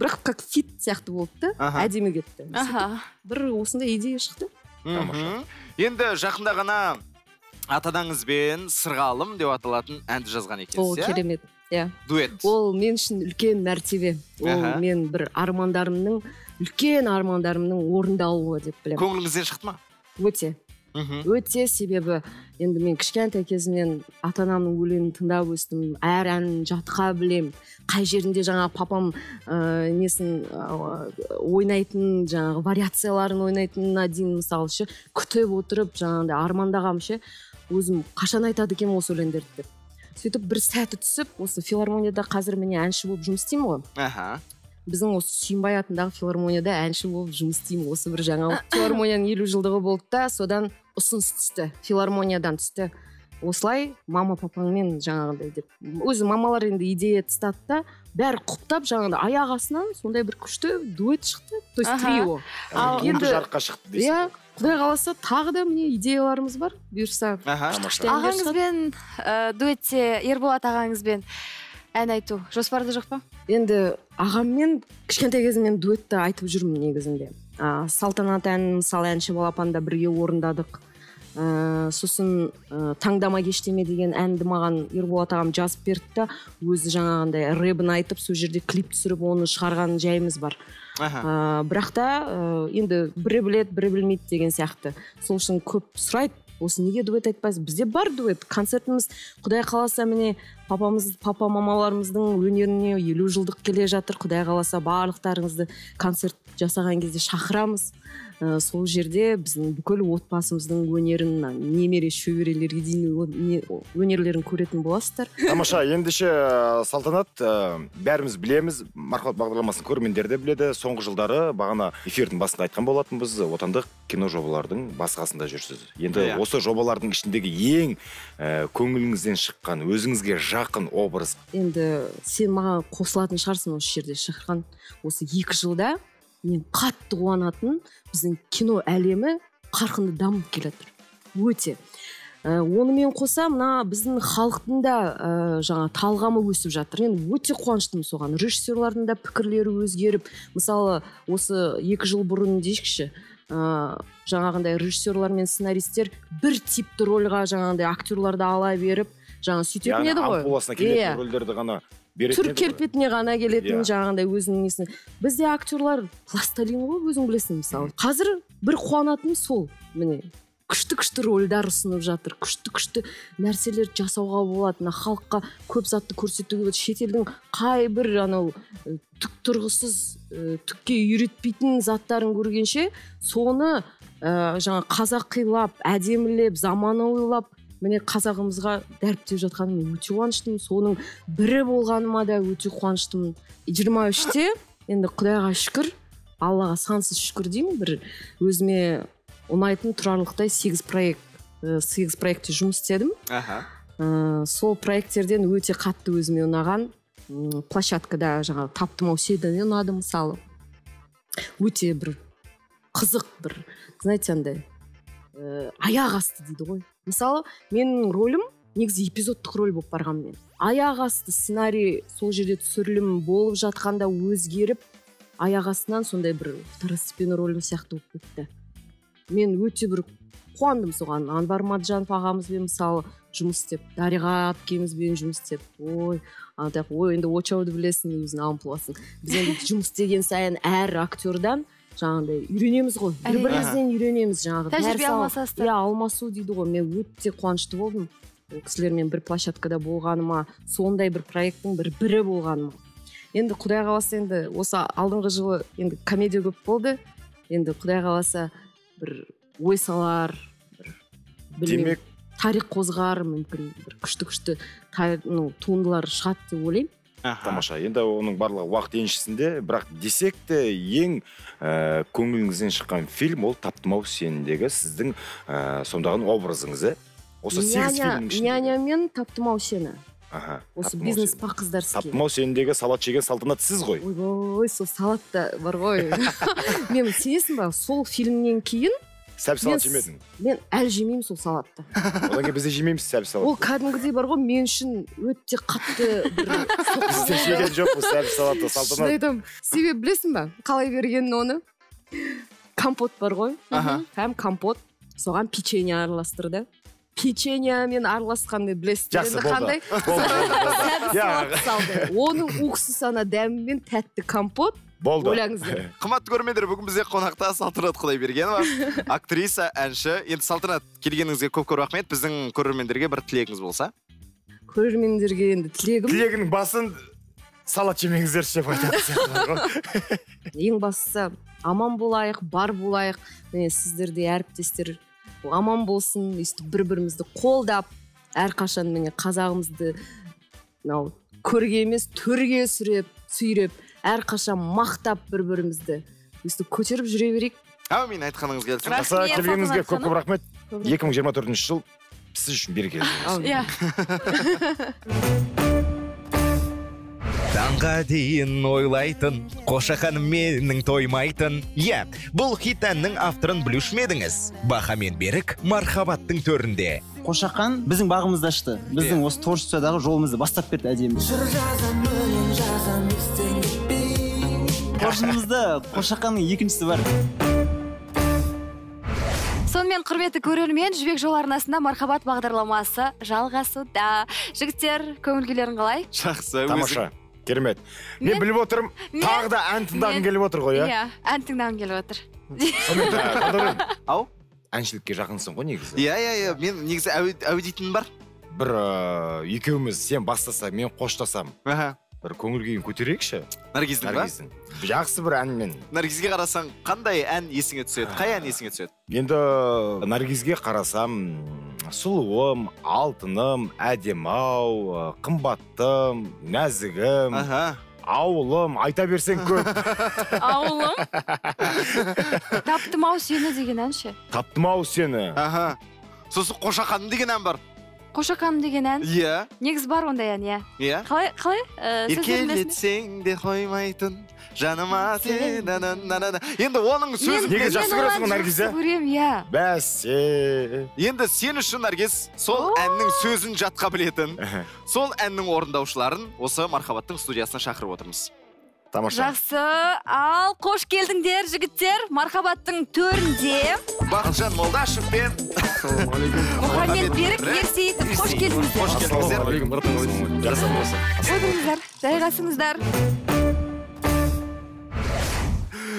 Бірақ как фит сияқты болды да Аха. әдемі кетті. Аха. бір осындай идея шықты. Мхм. енді жақында ғана ата анаңызбен сырғалым деп аталатын әнді жазған ол екенсіз иә? керемет. Иә. Дуэт. Ол мен үшін үлкен мәртебе. Ол мен бір армандарымның үлкен армандарымның орындалуы деп білемін. Көңіліңізден шықты ма? Өте. Мхм өте себебі енді мен кішкентай кезімнен ата анамның өлеңін тыңдап өстім әр әнін жатқа білем қай жерінде жаңа папам ә, несін ә, ойнайтын жаңағы вариацияларын ойнайтынына дейін мысалы ше күтіп отырып жаңағыдай армандағанмын ше өзім қашан айтады екенмін осы өлеңдерді деп. Сөйтіп бір сәті түсіп осы филармонияда қазір міне әнші болып жұмыс істеймін ғой. Аха. Біздің осы сүйінбай атындағы филармонияда әнші болып жұмыс істеймін. Осы бір жаңа филармонияның елу жылдығы болды да содан ұсыныс түсті филармониядан түсті. Осылай мама папаңмен жаңағыдай деп. Өзі мамалар енді идея тастады да бәрі құптап жаңағыдай аяқ астынан сондай бір күшті дуэт шықты. То есть трио. Ал енді- жарыққа шықты дейсің. иә құдай қаласа тағы да міне идеяларымыз бар бұйырса. Ағаңызбен ә, дуэтте ерболат ағаңызбен ән айту. Жоспарда жоқ па? Енді ағаммен кішкентай кезімнен дуэтті айтып жүрмін негізінде. А, салтанат әнін мысалы әнші балапанда бірге орындадық. Ә, сосын ә, таңдама кештеме деген әнді маған ерболат ағам жазып берді да өзі жаңағындай рэбін айтып сол жерде клип түсіріп оны шығарған жайымыз бар. Аха. Ә, бірақ та ә, енді бірі біледі бірі білмейді деген сияқты. Сол үшін көп сұрайды. Осы неге дуэт айтпайсыз бізде бар дуэт. Концертіміз құдай қаласа міне папамыз папа мамаларымыздың өнеріне елу жылдық келе жатыр. Құдай қаласа барлықтарыңызды концерт жасаған кезде шақырамыз. Ә, сол жерде біздің бүкіл отбасымыздың өнерін мына немере шөберелерге дейін өнерлерін көретін боласыздар. Тамаша ендеше ә, салтанат ә, бәріміз білеміз. Мархабат бағдарламасын көрермендер де біледі. Соңғы жылдары бағана эфирдің басында айтқан болатынбыз отандық кино жобалардың басқасында жүрсіз. Енді Иә. осы жобалардың ішіндегі ең ә, көңіліңізден шыққан өзіңізге жақын образ. Енді сен маған қосылатын шығарсың осы жерде шақырған осы екі жылда. Мен қатты қуанатын біздің кино әлемі қарқынды дамып келе жатыр өте. Ә, онымен қоса мына біздің халықтың да ә, жаңа талғамы өсіп жатыр. Енді өте қуаныштымын соған. Режиссерлардың да пікірлері өзгеріп мысалы осы екі жыл бұрын дейікші ә, жаңағындай режиссерлар мен сценаристер бір типті рольға жаңағындай актерларды ала беріп жаңа сөйтетін еді ғой. ампуласына Иә. келетін рөлдерді ғана беретін түр еді ғой. келбетіне ғана келетін Иә. жаңағындай өзінің несін. Бізде актерлар пластилин ғой өзің білесің мысалы. Қазір бір қуанатыным сол міне. Күшті күшті рольдар ұсынып жатыр. Күшті күшті нәрселер жасауға болады мына халыққа көп затты көрсетуге болады. Шетелдің қай бір анау түк тұрғысыз түкке үйретпейтін заттарын көргенше соны ә, жаңа қазақилап әдемілеп заманауилап міне қазағымызға дәріптеп жатқаныма мен өте қуаныштымын. Соның бірі болғаныма да өте қуаныштымын. жиырма үште енді құдайға шүкір аллаға сансыз шүкір деймін. Бір өзіме ұнайтын тұрарлықтай сегіз проект сегіз проектте жұмыс істедім. Аха. Э, сол проекттерден өте қатты өзіме ұнаған площадкада жаңағы таптым ау ұнады мысалы. Өте бір қызық бір знаете андай ә, аяқ асты дейді ғой. Мысалы менің рөлім негізі эпизодтық роль болып барған мен аяқ асты сценарий сол жерде түсірілім болып жатқанда өзгеріп аяқ астынан сондай бір второстепенный роль сияқты болып кетті. Мен өте бір қуандым соған. Анвар маджанов ағамызбен мысалы жұмыс істеп дариға әпкемізбен жұмыс істеп. Ой андай ой енді очауды білесің өзің амплуасың біз енді жұмыс істеген сайын әр актердан жаңағыдай үйренеміз ғой. Бір бірімізден үйренеміз жаңағы. Тәжірибе алмасасыздар. иә алмасу дейді ғой. Мен өте қуанышты болдым. Ол кісілермен бір площадкада болғаныма сондай бір проекттің бір бірі болғаныма. Енді құдай қаласа енді осы алдыңғы жылы енді комедия көп болды. Енді құдай қаласа бір ой салар бір білмеймін, демек тарих қозғар мүмкін бір күшті күшті ну, туындылар шығады деп ойлаймын. Тамаша енді оның барлығы уақыт еншісінде бірақ десек те ең ә, көңіліңізден шыққан фильм ол таптым ау сеніндегі сіздің ә, сомдаған образыңыз иә осы сегіз фильмнің ішінде няня мен таптым ау сені аха осы бизнес па қыздар таптым ау сеніндегі салат жеген салтанат сіз ғой ойбой сол салат та бар ғой. [LAUGHS] Мен сенесің ба сол фильмнен кейін сәл салат жемедің мен әлі жемеймін сол салатты. [LAUGHS] Одан кейін біз де жемейміз ол салат кәдімгідей бар ғой мен үшін өте қатты бір [LAUGHS] біз де жеген жоқпыз сәл салатты шын салтанат. айтамын себебі білесің ба қалай бергенін оны? Компот бар ғой. Һәм компот соған печенье араластырды печеньемен араласқанды білесіздер. Жақсы енді қандай? Сәбіз оның уксус ана дәмімен тәтті компот болды. Ойлаңыздар қымбатты көрермендер бүгін бізде қонақта салтанат құдайбергенова актриса әнші енді салтанат келгеніңізге көп көп рахмет біздің көрермендерге бір тілегіңіз болса көрермендерге енді тілегім тілегінің басын салат жемеңіздерші деп айтатын сияқты ғой ең бастысы аман болайық бар болайық міне сіздер де әріптестер аман болсын өйстіп бір бірімізді қолдап әрқашан міне қазағымызды мынау көрге емес төрге сүйреп сүйреп әрқашан мақтап бір бірімізді өйстіп көтеріп жүре берейік. Әумин айтқаныңыз келсін. Жақсы келгеніңізге көп көп рахмет. екі мың жиырма төртінші жыл сіз үшін берекелі болсын. иә. [LAUGHS] Таңға дейін ойлайтын қошақан менің тоймайтын. Иә бұл хит әннің авторын білуші ме едіңіз? Баха мен берік мархабаттың төрінде. Қошақан біздің бағымызды ашты. Біздің осы творчестводағы жолымызды бастап берді әдемі. Қоржынымызда қошақанның екіншісі бар. Сонымен құрметті көрермен жібек жол арнасында мархабат бағдарламасы жалғасуда. Жігіттер көңіл күйлерің қалай? Жақсы тамаша керемет. Мен Мен- біліп отырмын тағы да ән тыңдағың мен- келіп отыр ғой иә? иә ән тыңдағым келіп отыр. [LAUGHS] Ау? Әншілікке жақынсың ғой негізі. Иә иә иә. Мен негізі әу, әу дейтінім бар. Бір ыыы, екеуміз сен бастасаң мен қоштасам. Аха. Бір көңіл күйін көтерейікші. Наргиздің ба наргиздің жақсы бір әнмен наргизге қарасаң қандай ән есіңе түседі? қай ән есіңе түседі? Енді наргизге қарасам сұлуым алтыным әдемі ау қымбаттым нәзігім аха. ауылым. Айта берсең көп. [LAUGHS] Ауылым? [LAUGHS] Таптым ау сені деген ән ше таптым ау сені. Аха. Сосын қошақаным деген ән бар. Қошақаным деген ән? Иә. Негізі бар ондай ән иә. Иә. Қалай қалай? Сөздерін білесің? бе? еркелетсең де қоймайтын. Жаныма сен енді оның сөзін Мен- Неге жақсы көресің ғой, Наргиз, жақсы иә? көремін иә бәсе. Енді сен үшін наргиз сол әннің сөзін жатқа білетін сол әннің орындаушыларын осы мархабаттың студиясына шақырып отырмыз. Тамаша. Жақсы. Ал қош келдіңдер жігіттер. Мархабаттың төрінде. Бақытжан молдашев пен [LAUGHS] мұхаммед берік ерсейітов қош келдіңіздер қош келдіңіздер отырыңыздар жайғасыңыздар.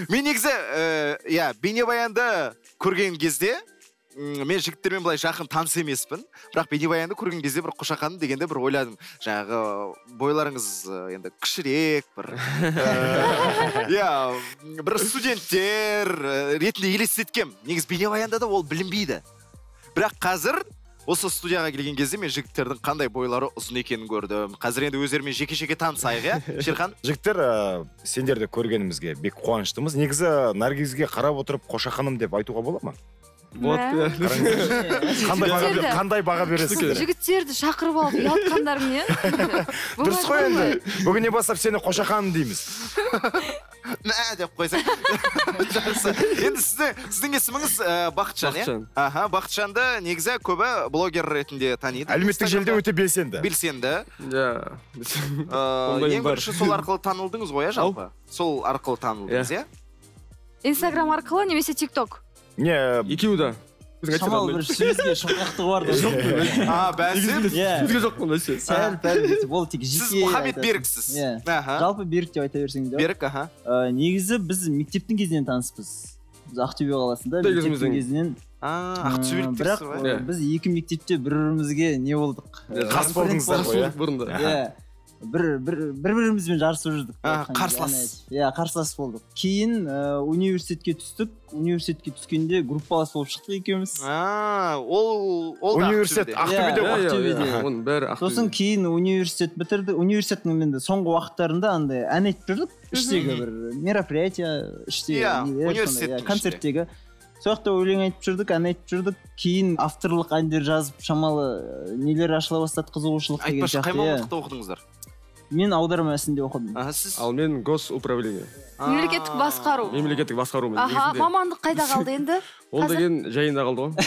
Мен негізі иә бейнебаянды көрген кезде мен жігіттермен былай жақын таныс емеспін. Бірақ бейнебаянды көрген кезде бір қошақаным дегенде бір ойладым. Жаңағы бойларыңыз енді кішірек бір [LAUGHS] иә бір студенттер ретінде елестеткем. Негізі бейнебаянда да ол білінбейді. Бірақ қазір осы студияға келген кезде мен жігіттердің қандай бойлары ұзын екенін көрдім. Қазір енді өздерімен жеке жеке танысайық иә [LAUGHS] шерхан? Жігіттер ә, сендерді көргенімізге бек қуаныштымыз. Негізі наргизге қарап отырып қошақаным деп айтуға бола ма? Қандай баға, Жігіттерді. қандай баға бересіздер жігіттерді шақырып алып ұялтқандарың [LAUGHS] не дұрыс қой енді. Бүгіннен бастап сені қошақаным дейміз. [LAUGHS] мә деп қойсаң. Жақсы [LAUGHS] енді сіздің сіздің есіміңіз ә, бақытжан иә? Бақытжан. аха бақытжанды негізі көбі блогер ретінде таниды. Әлеуметтік желіде өте белсенді. Белсенді. Иә Ә, ең бірінші сол арқылы танылдыңыз ғой иә жалпы? Сол арқылы танылдыңыз иә. инстаграм арқылы немесе тик ток не екеуі да шамалы бір ішімізге шоқақтығы бар да а бәсе иә бізге жоқ қой вообще сәл пәл ол тек сіз жеке мұхаммед айтатын. беріксіз иә жалпы берік деп айта берсең де берік аха Ә, негізі біз мектептің кезінен таныспыз біз ақтөбе қаласында мектептің кезінен ә, бірақ ә, біз екі мектепте бір бірімізге не болдық Иә, Ә, қас болдыңыздар ғой иә бұрында иә бір бір бір бірімізбен жарысып жүрдік. Қарсылас. иә қарсылас болдық. Кейін ә, университетке түстік. Университетке түскенде группалас болып шықтық екеуміз. А ол ол да университет Ақтөбеде. Иә, ғой. Ақтөбеде. иә оның бәрі сосын кейін университет бітірді. Университеттің енді соңғы уақыттарында андай ән айтып жүрдік іштегі бір мероприятие іште Иә, иә, концерттегі. Сол жақта өлең айтып жүрдік ән айтып жүрдік. Кейін авторлық әндер жазып шамалы ә, нелер ашыла бастады қызығушылық деген айтпашы қай сияқты иә. мамандықта оқыдыңыздар? Мен аударма ісінде оқыдым. Аха сіз ал мен госуправление. Мемлекеттік басқару. Мемлекеттік басқарумен аха мамандық қайда қалды енді? [LAUGHS] Ол деген жайында қалды ғой. [LAUGHS]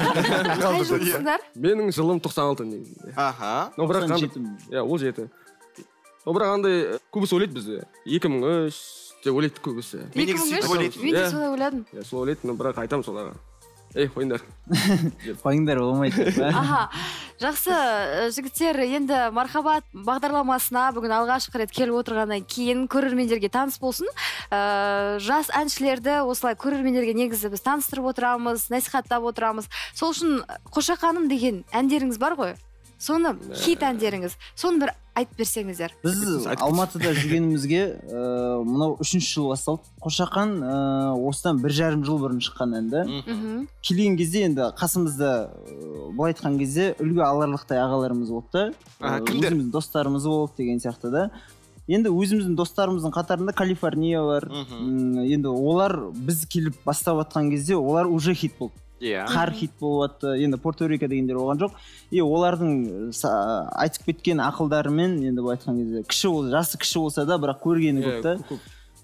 [LAUGHS] Қай менің жылым 96 негізінде. Аха. Но бірақ андай- 97 иә ол жеті. Но бірақ андай көбісі ойлайды бізде. Екі мың үш деп ойлайды көбісі Мен ойлайтынмын. мен де Иә. солай ойладым. Иә солай ойлайды но бірақ айтамын соларға. Ей қойыңдар қойыңдар болмайды аха жақсы э, жігіттер енді мархабат бағдарламасына бүгін алғашқы рет келіп отырғаннан кейін көрермендерге таныс болсын. Э, жас әншілерді осылай көрермендерге негізі біз таныстырып отырамыз насихаттап отырамыз. Сол үшін қошақаным деген әндеріңіз бар ғой? Соны хит әндеріңіз соны бір айтып берсеңіздер. Біз алматыда жүргенімізге ыыы мынау үшінші жыл басталды. Қошақан ыыы осыдан бір жарым жыл бұрын шыққан әнді. Мхм. Келген кезде енді қасымызда ыыы, былай айтқан кезде үлгі аларлықтай ағаларымыз болды да өзіміздің достарымыз болды деген сияқты да. Енді өзіміздің достарымыздың қатарында калифорния бар. Енді олар біз келіп бастап жатқан кезде олар уже хит болды. Иә. Қар хит болып жатты енді порто рико дегендер болған жоқ. И олардың са- айтып кеткен ақылдарымен енді былай айтқан кезде кіші ол жасы кіші болса да бірақ көргені көп та.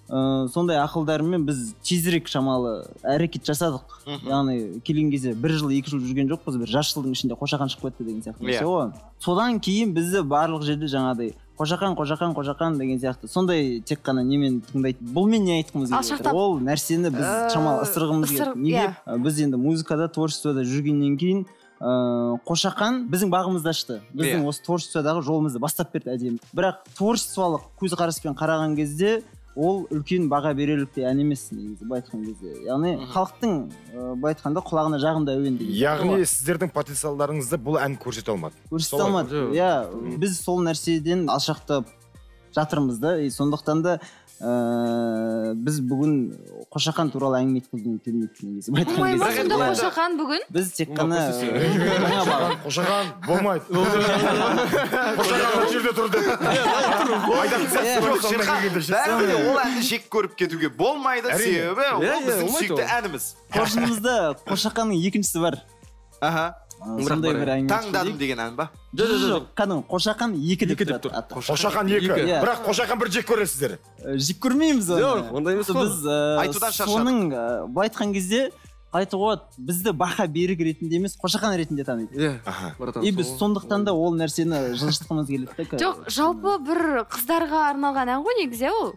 Ыыы сондай ақылдарымен біз тезірек шамалы әрекет жасадық. Яғни келген кезде бір жыл екі жыл жүрген жоқпыз. Бір жарты жылдың ішінде қошақан шығып кетті деген сияқты нәрсе Иә. ғой. Содан кейін бізді барлық жерде жаңағыдай қошақан қошақан қошақан деген сияқты. Сондай тек қана немен тыңдайды бұлмен не айтқымыз келіп ол нәрсені біз Э, шамалы ысырғымыз келеді. неге? иә. Ә, біз енді музыкада творчествода жүргеннен кейін ыыы қошақан біздің бағымызды ашты. Біздің Иә. осы творчестводағы жолымызды бастап берді әдемі. Бірақ творчестволық көзқараспен қараған кезде ол үлкен баға берерліктей ән емес негізі былай айтқан кезде. Яғни халықтың ыыы былай айтқанда құлағына жағымды әуен деген. Яғни сіздердің потенциалдарыңызды бұл ән көрсете алмады. Көрсете алмады. Иә біз сол нәрседен алшақтап жатырмыз да. И сондықтан да ыыы біз бүгін қошақан туралы әңгіме айтқызғым келмейді негізі Иә. қошақан бүгін? Біз тек қана қошаған болмайды. Жерде тұр деп. Де ол әнді жек көріп кетуге болмайды. Себебі Иә, ол иә, біздің сүйікті әніміз. Қоржынымызда қошақанның екіншісі бар. Аха. Сондай бір әңгіме таңдадым деген ән ба жоқ жоқ жоқ кәдімгі қошақан екі деп тұрады аты. қошақан екі бірақ қошақан бір жек көресіздер жек көрмейміз оны Жоқ, ондай емес қой. біз Айтудан шаршадық. соның былай айтқан кезде қалай айтуға болады бізді баха берік ретінде емес қошақан ретінде таниды. иә и біз сондықтан да ол нәрсені жылжытқымыз келеді да жоқ жалпы бір қыздарға арналған ән ғой негізі иә ол?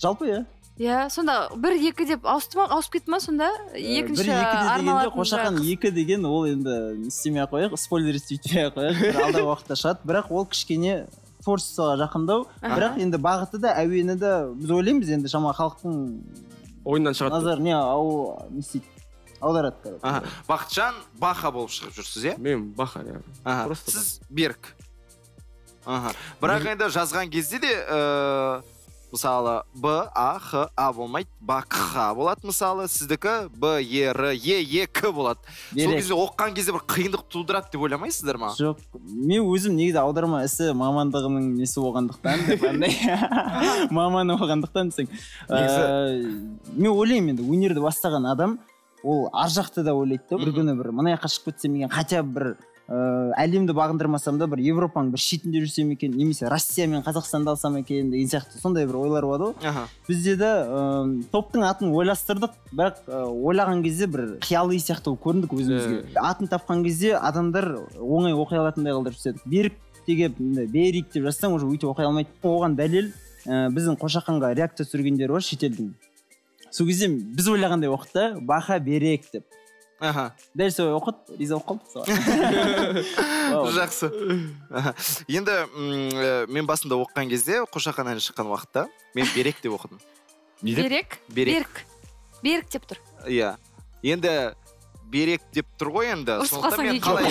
жалпы иә. Иә сонда бір екі деп ауысты ма ауысып кетті ма сонда? Э, екінші бір екі де дегенде қошақан екі деген ол енді не істемей ақ қояйық спойлер етпей ақ қояйық. Бір алдағы уақытта шығады. Бірақ ол кішкене творчествоға жақындау. Бірақ енді бағыты да әуені да біз ойлаймыз енді шама халықтың ойыннан шығады деп. назарына ау не істейді. Аударады короче. аха. Бақытжан баха болып шығып жүрсіз иә? Мен баха иә. Сіз берік аха. Бірақ енді жазған кезде де ыыы мысалы б а х а болмайды. Бакха болады мысалы сіздікі б е р е е к болады. Сол кезде оқыған кезде бір қиындық тудырады деп ойламайсыздар ма? Жоқ мен өзім негізі аударма ісі мамандығының несі болғандықтан деп андай [LAUGHS] маманы болғандықтан десең. Ыыы, мен ойлаймын енді өнерді бастаған адам ол ар жақты да ойлайды да бір күні бір мына жаққа шығып кетсем екен хотя бы бір ыыы әлемді бағындырмасам да бір европаның бір шетінде жүрсем екен немесе россия мен қазақстанды алсам екен деген сияқты сондай бір ойлар болады ғой. Аха. Бізде де ыыы топтың атын ойластырдық бірақ ы, ойлаған кезде бір қияли сияқты болып көріндік өзімізге. Атын тапқан кезде адамдар оңай оқи алатындай қылдырып тастадық берік деген міне, берик деп жазсаң уже өйтіп оқи алмайды. Оған дәлел ә, біздің қошақанға реакция түсіргендер бар шетелдің. Сол кезде біз ойлағандай оқыды да баха берек деп. Аха. Дәл солай оқыды риза болып [LAUGHS] соған жақсы. Енді э, мен басында оқыған кезде қошақан әні шыққан уақытта мен берек деп оқыдым. Не деп? Берік берек. Берік берік деп тұр. Иә. Енді берек деп тұр ғой енді сондықтан мен қалай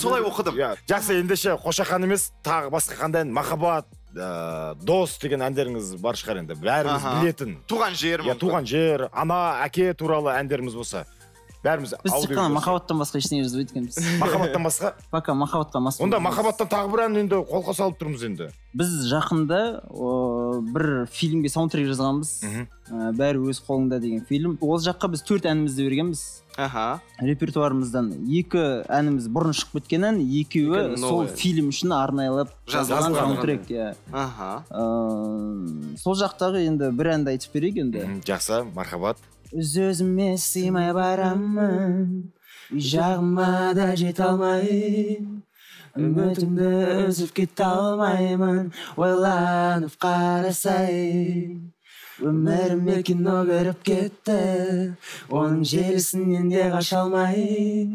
солай [LAUGHS] оқыдым? иә жақсы ендеше қошақан емес тағы басқа қандай ән махаббат ыыы дос деген әндеріңіз бар шығар енді. Бәріміз білетін. Туған жер иә туған жер ана әке туралы әндеріміз болса. Бәріміз біз тек қана махаббаттан басқа ештеңе жазбайды екенбіз [LAUGHS] махаббаттан басқа? Пока махаббатқа мас онда махаббаттан тағы бір ән енді қолқа салып тұрмыз енді. Біз жақында ыыы, бір фильмге саундтрек жазғанбыз. Ә, бәрі өз қолыңда деген фильм. Ол жаққа біз төрт әнімізді бергенбіз. Аха. Репертуарымыздан екі әніміз бұрын шығып кеткен ән екеуі сол фильм үшін арнайлап жазылған саундтрек иә. Аха. Ыыы, сол жақтағы енді бір әнді айтып берейік енді. Жақсы мархабат. Өз өзіме сыймай барамын үй жағыма да жете алмаймын үмітімді үзіп кете алмаймын ойланып қарасай өміріме кино кіріп кетті оның желісінен де қаша алмай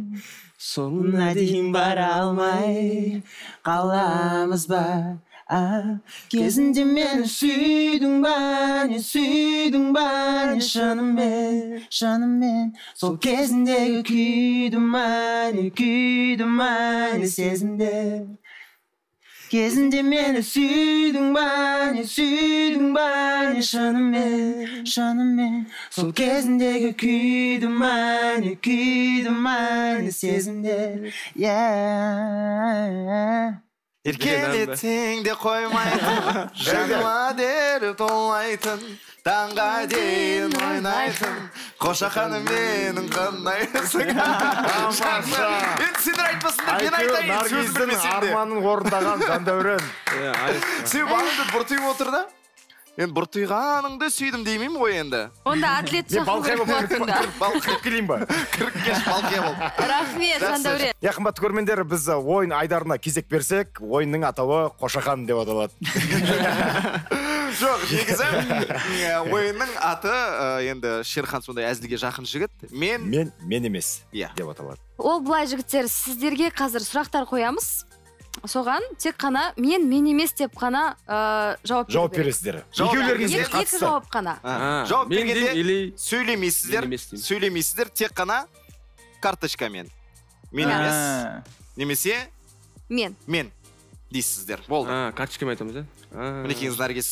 соңына дейін бара алмай қаламыз ба а кезінде мені сүйдің ба не сүйдің ба не шынымен шынымен сол кезіндегі күйді ма не күйді ма не сезімде кезінде мені сүйдің ба не сүйдің ба не шынымен шынымен сол кезіндегі күйді ма не күйді ма не сезімде yeah. Еркелетсең де қоймайтын жаныма дер толмайтын таңға дейін ойнайтын қошақаным менің қанайсың енді сендер айтпасыңдар мен айтайын арманын орындаған жандәурен сен бағыңды бұртиып отыр да енді бұртиғаныңды сүйдім демеймін ғой енді. Онда атлет болып кіріп келейін ба кіріп келші балқия бол. Рахмет жандәурен. Иә қымбатты көрермендер біз ойын айдарына кезек берсек ойынның атауы қошақан деп аталады. [LAUGHS] Жоқ негізі ойынның аты енді шерхан сондай әзілге жақын жігіт. Мен мен мен емес Иә. деп аталады. Ол былай жігіттер сіздерге қазір сұрақтар қоямыз. Соған тек қана мен мен емес деп қана ә, жауап жауап бересіздер. Екеулеріңізге екі, екі қатысты жауап қана. Жауап бергенде сөйлемейсіздер сөйлемейсіздер тек қана карточкамен. Мен емес немесе мен. мен дейсіздер. Болды. А карточкамен айтамыз иә мінекейіңіз наргиз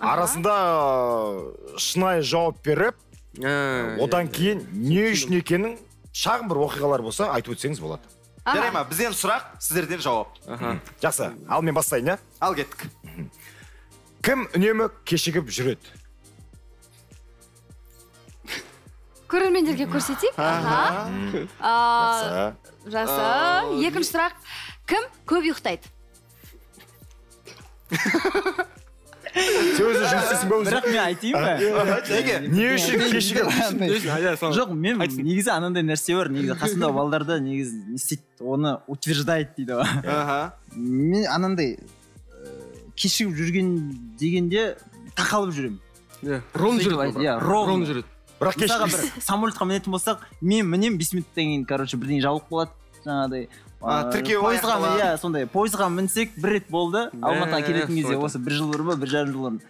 арасында э, шынайы жауап беріп одан иә, кейін не үшін екенін шағын бір оқиғалар болса айтып өтсеңіз болады. Жарай ма? Бізден сұрақ сіздерден жауап. Жақсы. Ал мен бастайын иә ал кеттік. Кім үнемі кешігіп жүреді? Көрермендерге көрсетейік. Жақсы. жақсы. Екінші сұрақ. Кім көп ұйықтайды? [LAUGHS] сен жұмыс істейсің ба өзің бірақ мен айтайын ба? Неге не үшін кешігіп сол жоқ мен негізі анандай нәрсе бар негізі қасымдағы [LAUGHS] балдарда негізі не істейді оны утверждает дейді ғой. Аха. Мен анандай э, кешігіп жүрген дегенде тақалып жүремін. Иә ровно жүреді иә, ровно. жүреді. Бірақ мысалға кешігіп бір самолетқа мінетін болсақ мен мінемін бес минуттан кейін короче бірдеңе жабылып қалады жаңағыдай. Тіркеу пойызға иә сондай пойызға мінсек бір рет болды. Алматыға Ә, келетін кезде осы бір жыл бұрын ба бір жарым жыл бұрын.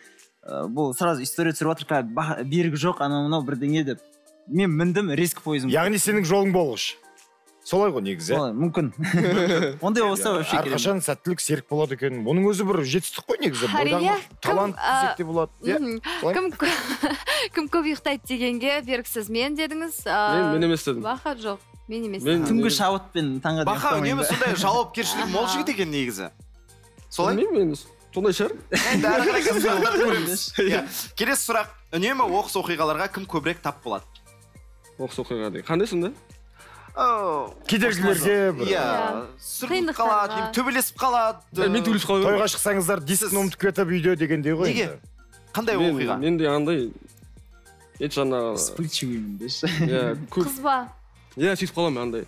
Э, бұл сразу история түсіріп жатыр берігі жоқ анау мынау бірдеңе деп. Мен міндім резко пойызым. Яғни сенің жолың болғыш. Солай ғой негізі иә? Солай, мүмкін. [LAUGHS] Ондай болса вообще әрқашан сәттілік серік болады екен. Бұның өзі бір жетістік қой негізі. Әрине, талант десек те болады иә? кім [LAUGHS] кім көп ұйықтайды дегенге берік сіз мен дедіңіз. Мен мен емес дедім. Баха жоқ. Мен емес мен түнгі шабытпен таңға дейін баха ұйықтамаймын үнемі да. сондай жауапкершілігі [LAUGHS] мол жігіт екен негізі. Солай? білмеймін енді сондай шығар. Енді [LAUGHS] иә. Келесі сұрақ. Үнемі оқыс оқиғаларға кім көбірек тап болады? Оқыс оқиға деген қандай сонда? Кедергілерге бір. Иә. Иә. сүрініп қалады немесе төбелесіп қалады. Мен төбелесіп қалып тойға шықсаңыздар дискін ұмытып кетіп үйде дегендей ғой неге? енді. қандай мен оқиға? менде андай ет жаңағы вспыльчивыймын деші иә қыз ба иә сөйтіп қаламын андай.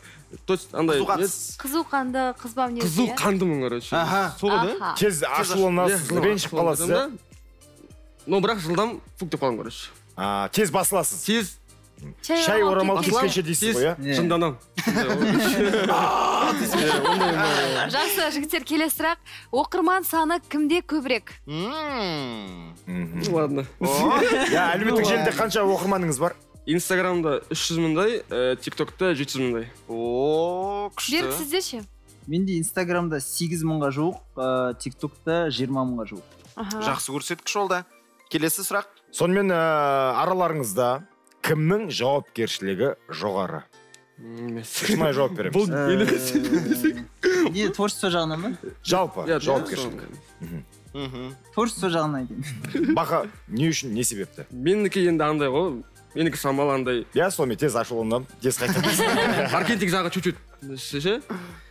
То есть андай қызу қанды қыз ба мінезі қызу иә? қандымын короче Аха. сол ғой да? Тез ашуланасыз Иә, ренжіп қаласыз иә но бірақ жылдам фук деп қаламын короче А, тез басыласыз? Тез шай орамал кескенше дейсіз ғой иә? Иә. жынданамын [LAUGHS] жақсы жігіттер келесі сұрақ оқырман саны кімде көбірек? Ладно. [LAUGHS] Иә әлеуметтік желіде қанша оқырманыңыз бар? Инстаграмда үш жүз мыңдай э, тиктокта жеті жүз мыңдай. О берік күшті. Сізде ше менде инстаграмда сегіз мыңға жуық ыыы тиктокта жиырма мыңға жуық. Аха. жақсы көрсеткіш ол да. Келесі сұрақ. Сонымен ә, араларыңызда кімнің жауапкершілігі жоғары? Шынайы жауап береміз. Бұл Э, не творчество жағынан ба? Жалпы Иә, жауапкершілік. мхм творчество жағынан айтайын. Баха не үшін не себепті? Менікі енді андай ғой. Менікі самал андай иә сонымен тез ашуланамын тез қайтамын маркетинг [LAUGHS] жағы чуть чуть ше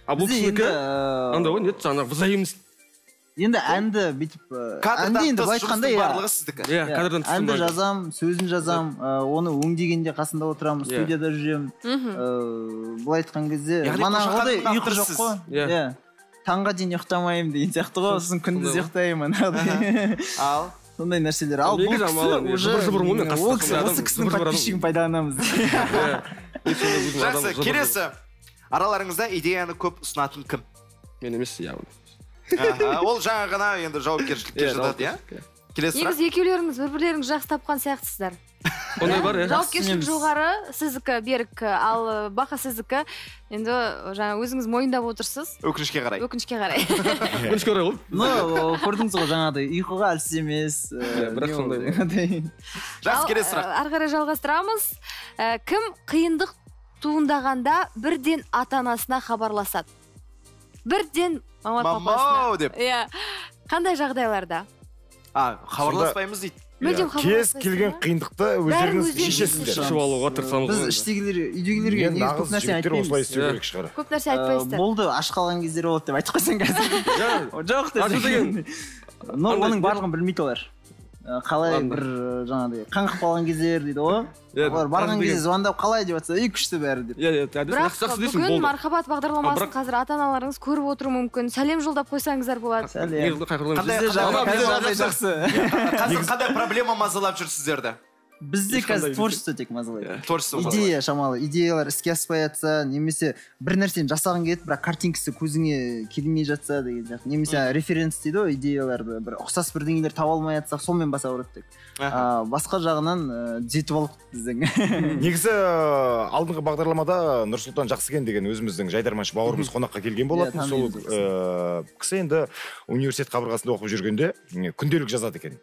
а бұл кісінікі? ыыы, андай ғой не жаңағы взаимность. енді әнді бүйтіп ә, әнді енді былай айтқанда иә. барлығы сіздікі. Иә иә, кадрдан тыс әнді барлығы. жазам сөзін жазам ә, оны өңдегенде қасында отырамын Иә. студияда жүремін мхм. Ыыы былай айтқан кезде манағыдай ұйқы жоқ қой. Иә. иә. Таңға дейін ұйықтамаймын деген сияқты ғой сосын күндіз ұйықтаймын. [LAUGHS] Ал? Сондай нәрселер. Ал бұл кісі уже ол кісі осы кісінің подписчигін пайдаланамыз. [LAUGHS] Жақсы келесі. араларыңызда идеяны көп ұсынатын кім? Мен емес Аха, ол жаңа ғана енді жауапкершілікке жатады иә? Келесі сұрақ негізі екеулеріңіз бір бірлеріңізді жақсы тапқан сияқтысыздар. Ондай бар иә жауапкершілік жоғары сіздікі берік ал ы, бақа сіздікі енді жаңа өзіңіз мойындап отырсыз. Өкінішке қарай. Өкінішке қарай. [LAUGHS] Өкінішке орай ғой. Ну көрдіңіз ғой жаңағыдай ұйқыға әлсіз емес Иә, бірақ сондай жақсы келесі сұрақ. ары қарай жалғастырамыз. Кім қиындық туындағанда бірден ата анасына хабарласады? Бірден мама мамау папасына деп. Иә. Қандай жағдайларда? А хабарласпаймыз дейді. Мүлдем кез хабарласпайсыздар келген қиындықты өздеріңіз шешесіздер. ішіп алуға тырысамыз біз іштегілер үйдегілерге көп нәрсе жігіттер осылай айтпаймыз. істеу Иә. керек шығар. Көп нәрсе Э, айтпайсыздар. болды аш қалған кездер болады деп айтып қойсаң қазір. [LAUGHS] Жоқ. Деген- но оның барлығын білмейді олар. Қалай бір э, жаңағыдай қаңғып қалған кездер дейді ғой Иә, олар барған кезде звондап қалай деп жатса ей күшті бәрі деп иә иә бірақ жақсы жақсы дейсің бүгін мархабат бағдарламасын қазір ата аналарыңыз көріп отыруы мүмкін сәлем жолдап қойсаңыздар болады сәлем қандай проблема мазалап жүр сіздерді бізде қазір творчество тек мазалайды. Иә. творчество мазалайды. идея шамалы идеялар іске аспай жатса немесе бір нәрсені жасағың келеді бірақ картинкасы көзіңе келмей жатса деген сияқты. Немесе референс дейді ғой идеяларды бір ұқсас бірдеңелер таба алмай жатсақ сонымен баса береді тек. Басқа жағынан ә, жетіп алдық біздің. [LAUGHS] Негізі э, алдыңғы бағдарламада нұрсұлтан жақсыген деген өзіміздің жайдарманшы бауырымыз қонаққа келген болатын. Иә, сол ол э, кісі енді университет қабырғасында оқып жүргенде күнделік жазады екен.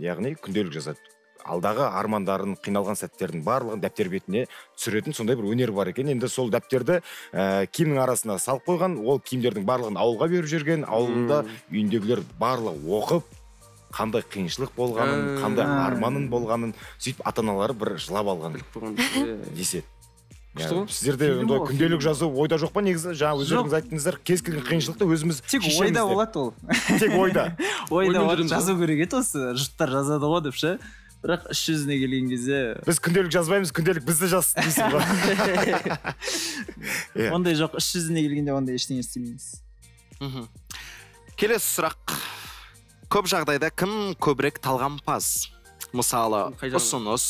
Яғни күнделік жазады. Алдағы армандарын қиналған сәттердің барлығын дәптер бетіне түсіретін сондай бір өнер бар екен. Енді сол дәптерді ә, киімнің арасына салып қойған ол киімдердің барлығын ауылға беріп жүрген ауылында үйіндегілер барлығы оқып қандай қиыншылық болғанын қандай арманын болғанын сөйтіп ата аналары бір жылап алған деседі. Күшті ғой. сіздерде ондай күнделік жазу ойда жоқ па негізі? Жаңа өздеріңіз айттыңыздар кез келген қиыншылықты өзіміз тек ойда болады ол. Тек ойда. [LAUGHS] Ойда жазу керек еді осы жұрттар жазады ғой деп ше? Бірақ іс жүзіне келген кезде біз күнделік жазбаймыз күнделік бізді жазсын дейсің ғой. [LAUGHS] Иә. ондай жоқ іс жүзіне келгенде ондай ештеңе істемейміз. Мхм. Келесі сұрақ. Көп жағдайда кім көбірек талғампаз? Мысалы ұсыныс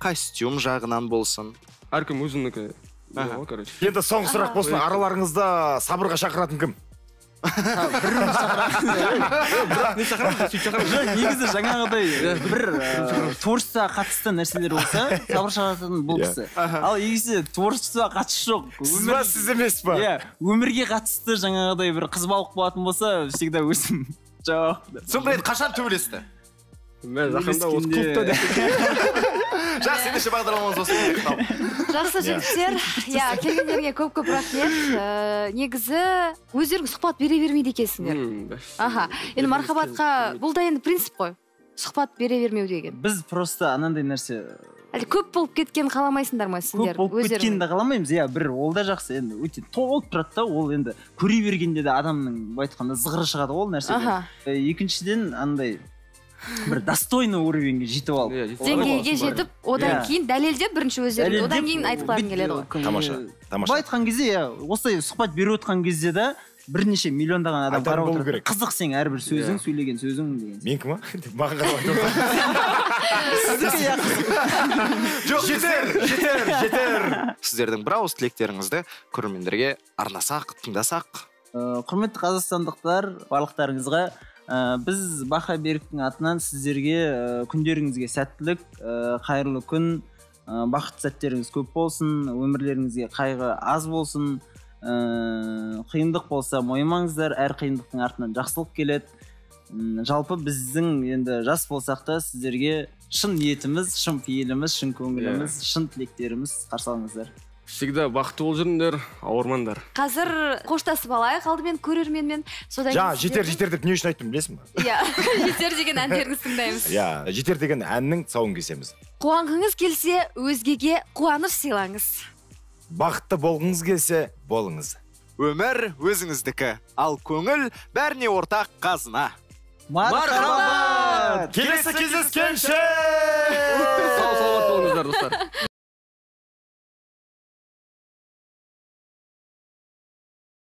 костюм жағынан болсын. Әркім өзінікі. Короче. Енді соңғы сұрақ болсын араларыңызда сабырға шақыратын кім? Жоқ негізі жаңағыдай бір творчествоға қатысты нәрселер болса сабыр шағатын бұл Иә. кісі. Ал егер twee қатысы жоқ. Сіз ба сіз емес па? Иә өмірге қатысты жаңағыдай бір қызбалық болатын болса всегда өзім жоқ соңғы рет қашан төбелесті? Мә жақында осы клубта жақсы ендеше бағдарламамыз осымен аяқталды жақсы жігіттер иә келгендеріңе көп көп рахмет. Ә, негізі өздерің сұхбат бере бермейді екенсіңдер. Аха енді мархабатқа бұл да енді принцип қой сұхбат бере бермеу деген. Біз просто анандай нәрсе әлде көп болып кеткенін қаламайсыңдар ма көп сендер болып кеткенді қаламаймыз иә бір ол да жақсы енді өте толып тұрады да ол енді көре бергенде де адамның былай айтқанда зығыры шығады ғой ол нәрседен. Аха. Э, екіншіден андай бір достойный уровеньге жетіп алып Иә, деңгейге жетіп одан Иә. кейін дәлелдеп бірінші өздеріңді одан кейін айтқыларың келеді ғой Тамаша, тамаша. былай айтқан кезде иә осылай сұхбат беріп отқан кезде де бірнеше миллиондаған адам қарап болу отырады керек. қызық сенің әрбір сөзің Иә. сөйлеген сөзің деген менікі ма [LAUGHS] маған қарап айтып отырсың. [LAUGHS] сіздікі иә [LAUGHS] жоқ жетер жетер жетер сіздердің бір ауыз тілектеріңізді көрермендерге арнасақ тыңдасақ Э, құрметті қазақстандықтар барлықтарыңызға э, біз баха беріктің атынан сіздерге э, күндеріңізге сәттілік э, қайырлы күн э, бақытты сәттеріңіз көп болсын өмірлеріңізге қайғы аз болсын. Э, қиындық болса мойымаңыздар әр қиындықтың артынан жақсылық келеді. М, жалпы біздің енді жас болсақ та сіздерге шын ниетіміз шын пейіліміз шын көңіліміз шын тілектеріміз қарсы алыңыздар. Всегда бақытты болып жүріңдер ауырмаңдар. Қазір қоштасып алайық алдымен көрерменмен содан жаңа жетер жетер деп не үшін айттым білесің ба? Иә [LAUGHS] жетер деген әндеріңізді тыңдаймыз. Иә жетер деген әннің тұсауын кесеміз. Қуанғыңыз келсе өзгеге қуаныш сыйлаңыз. Бақытты болғыңыз келсе болыңыз. Өмір өзіңіздікі ал көңіл бәріне ортақ қазына. Мархабат! Келесі кездескенше! [LAUGHS]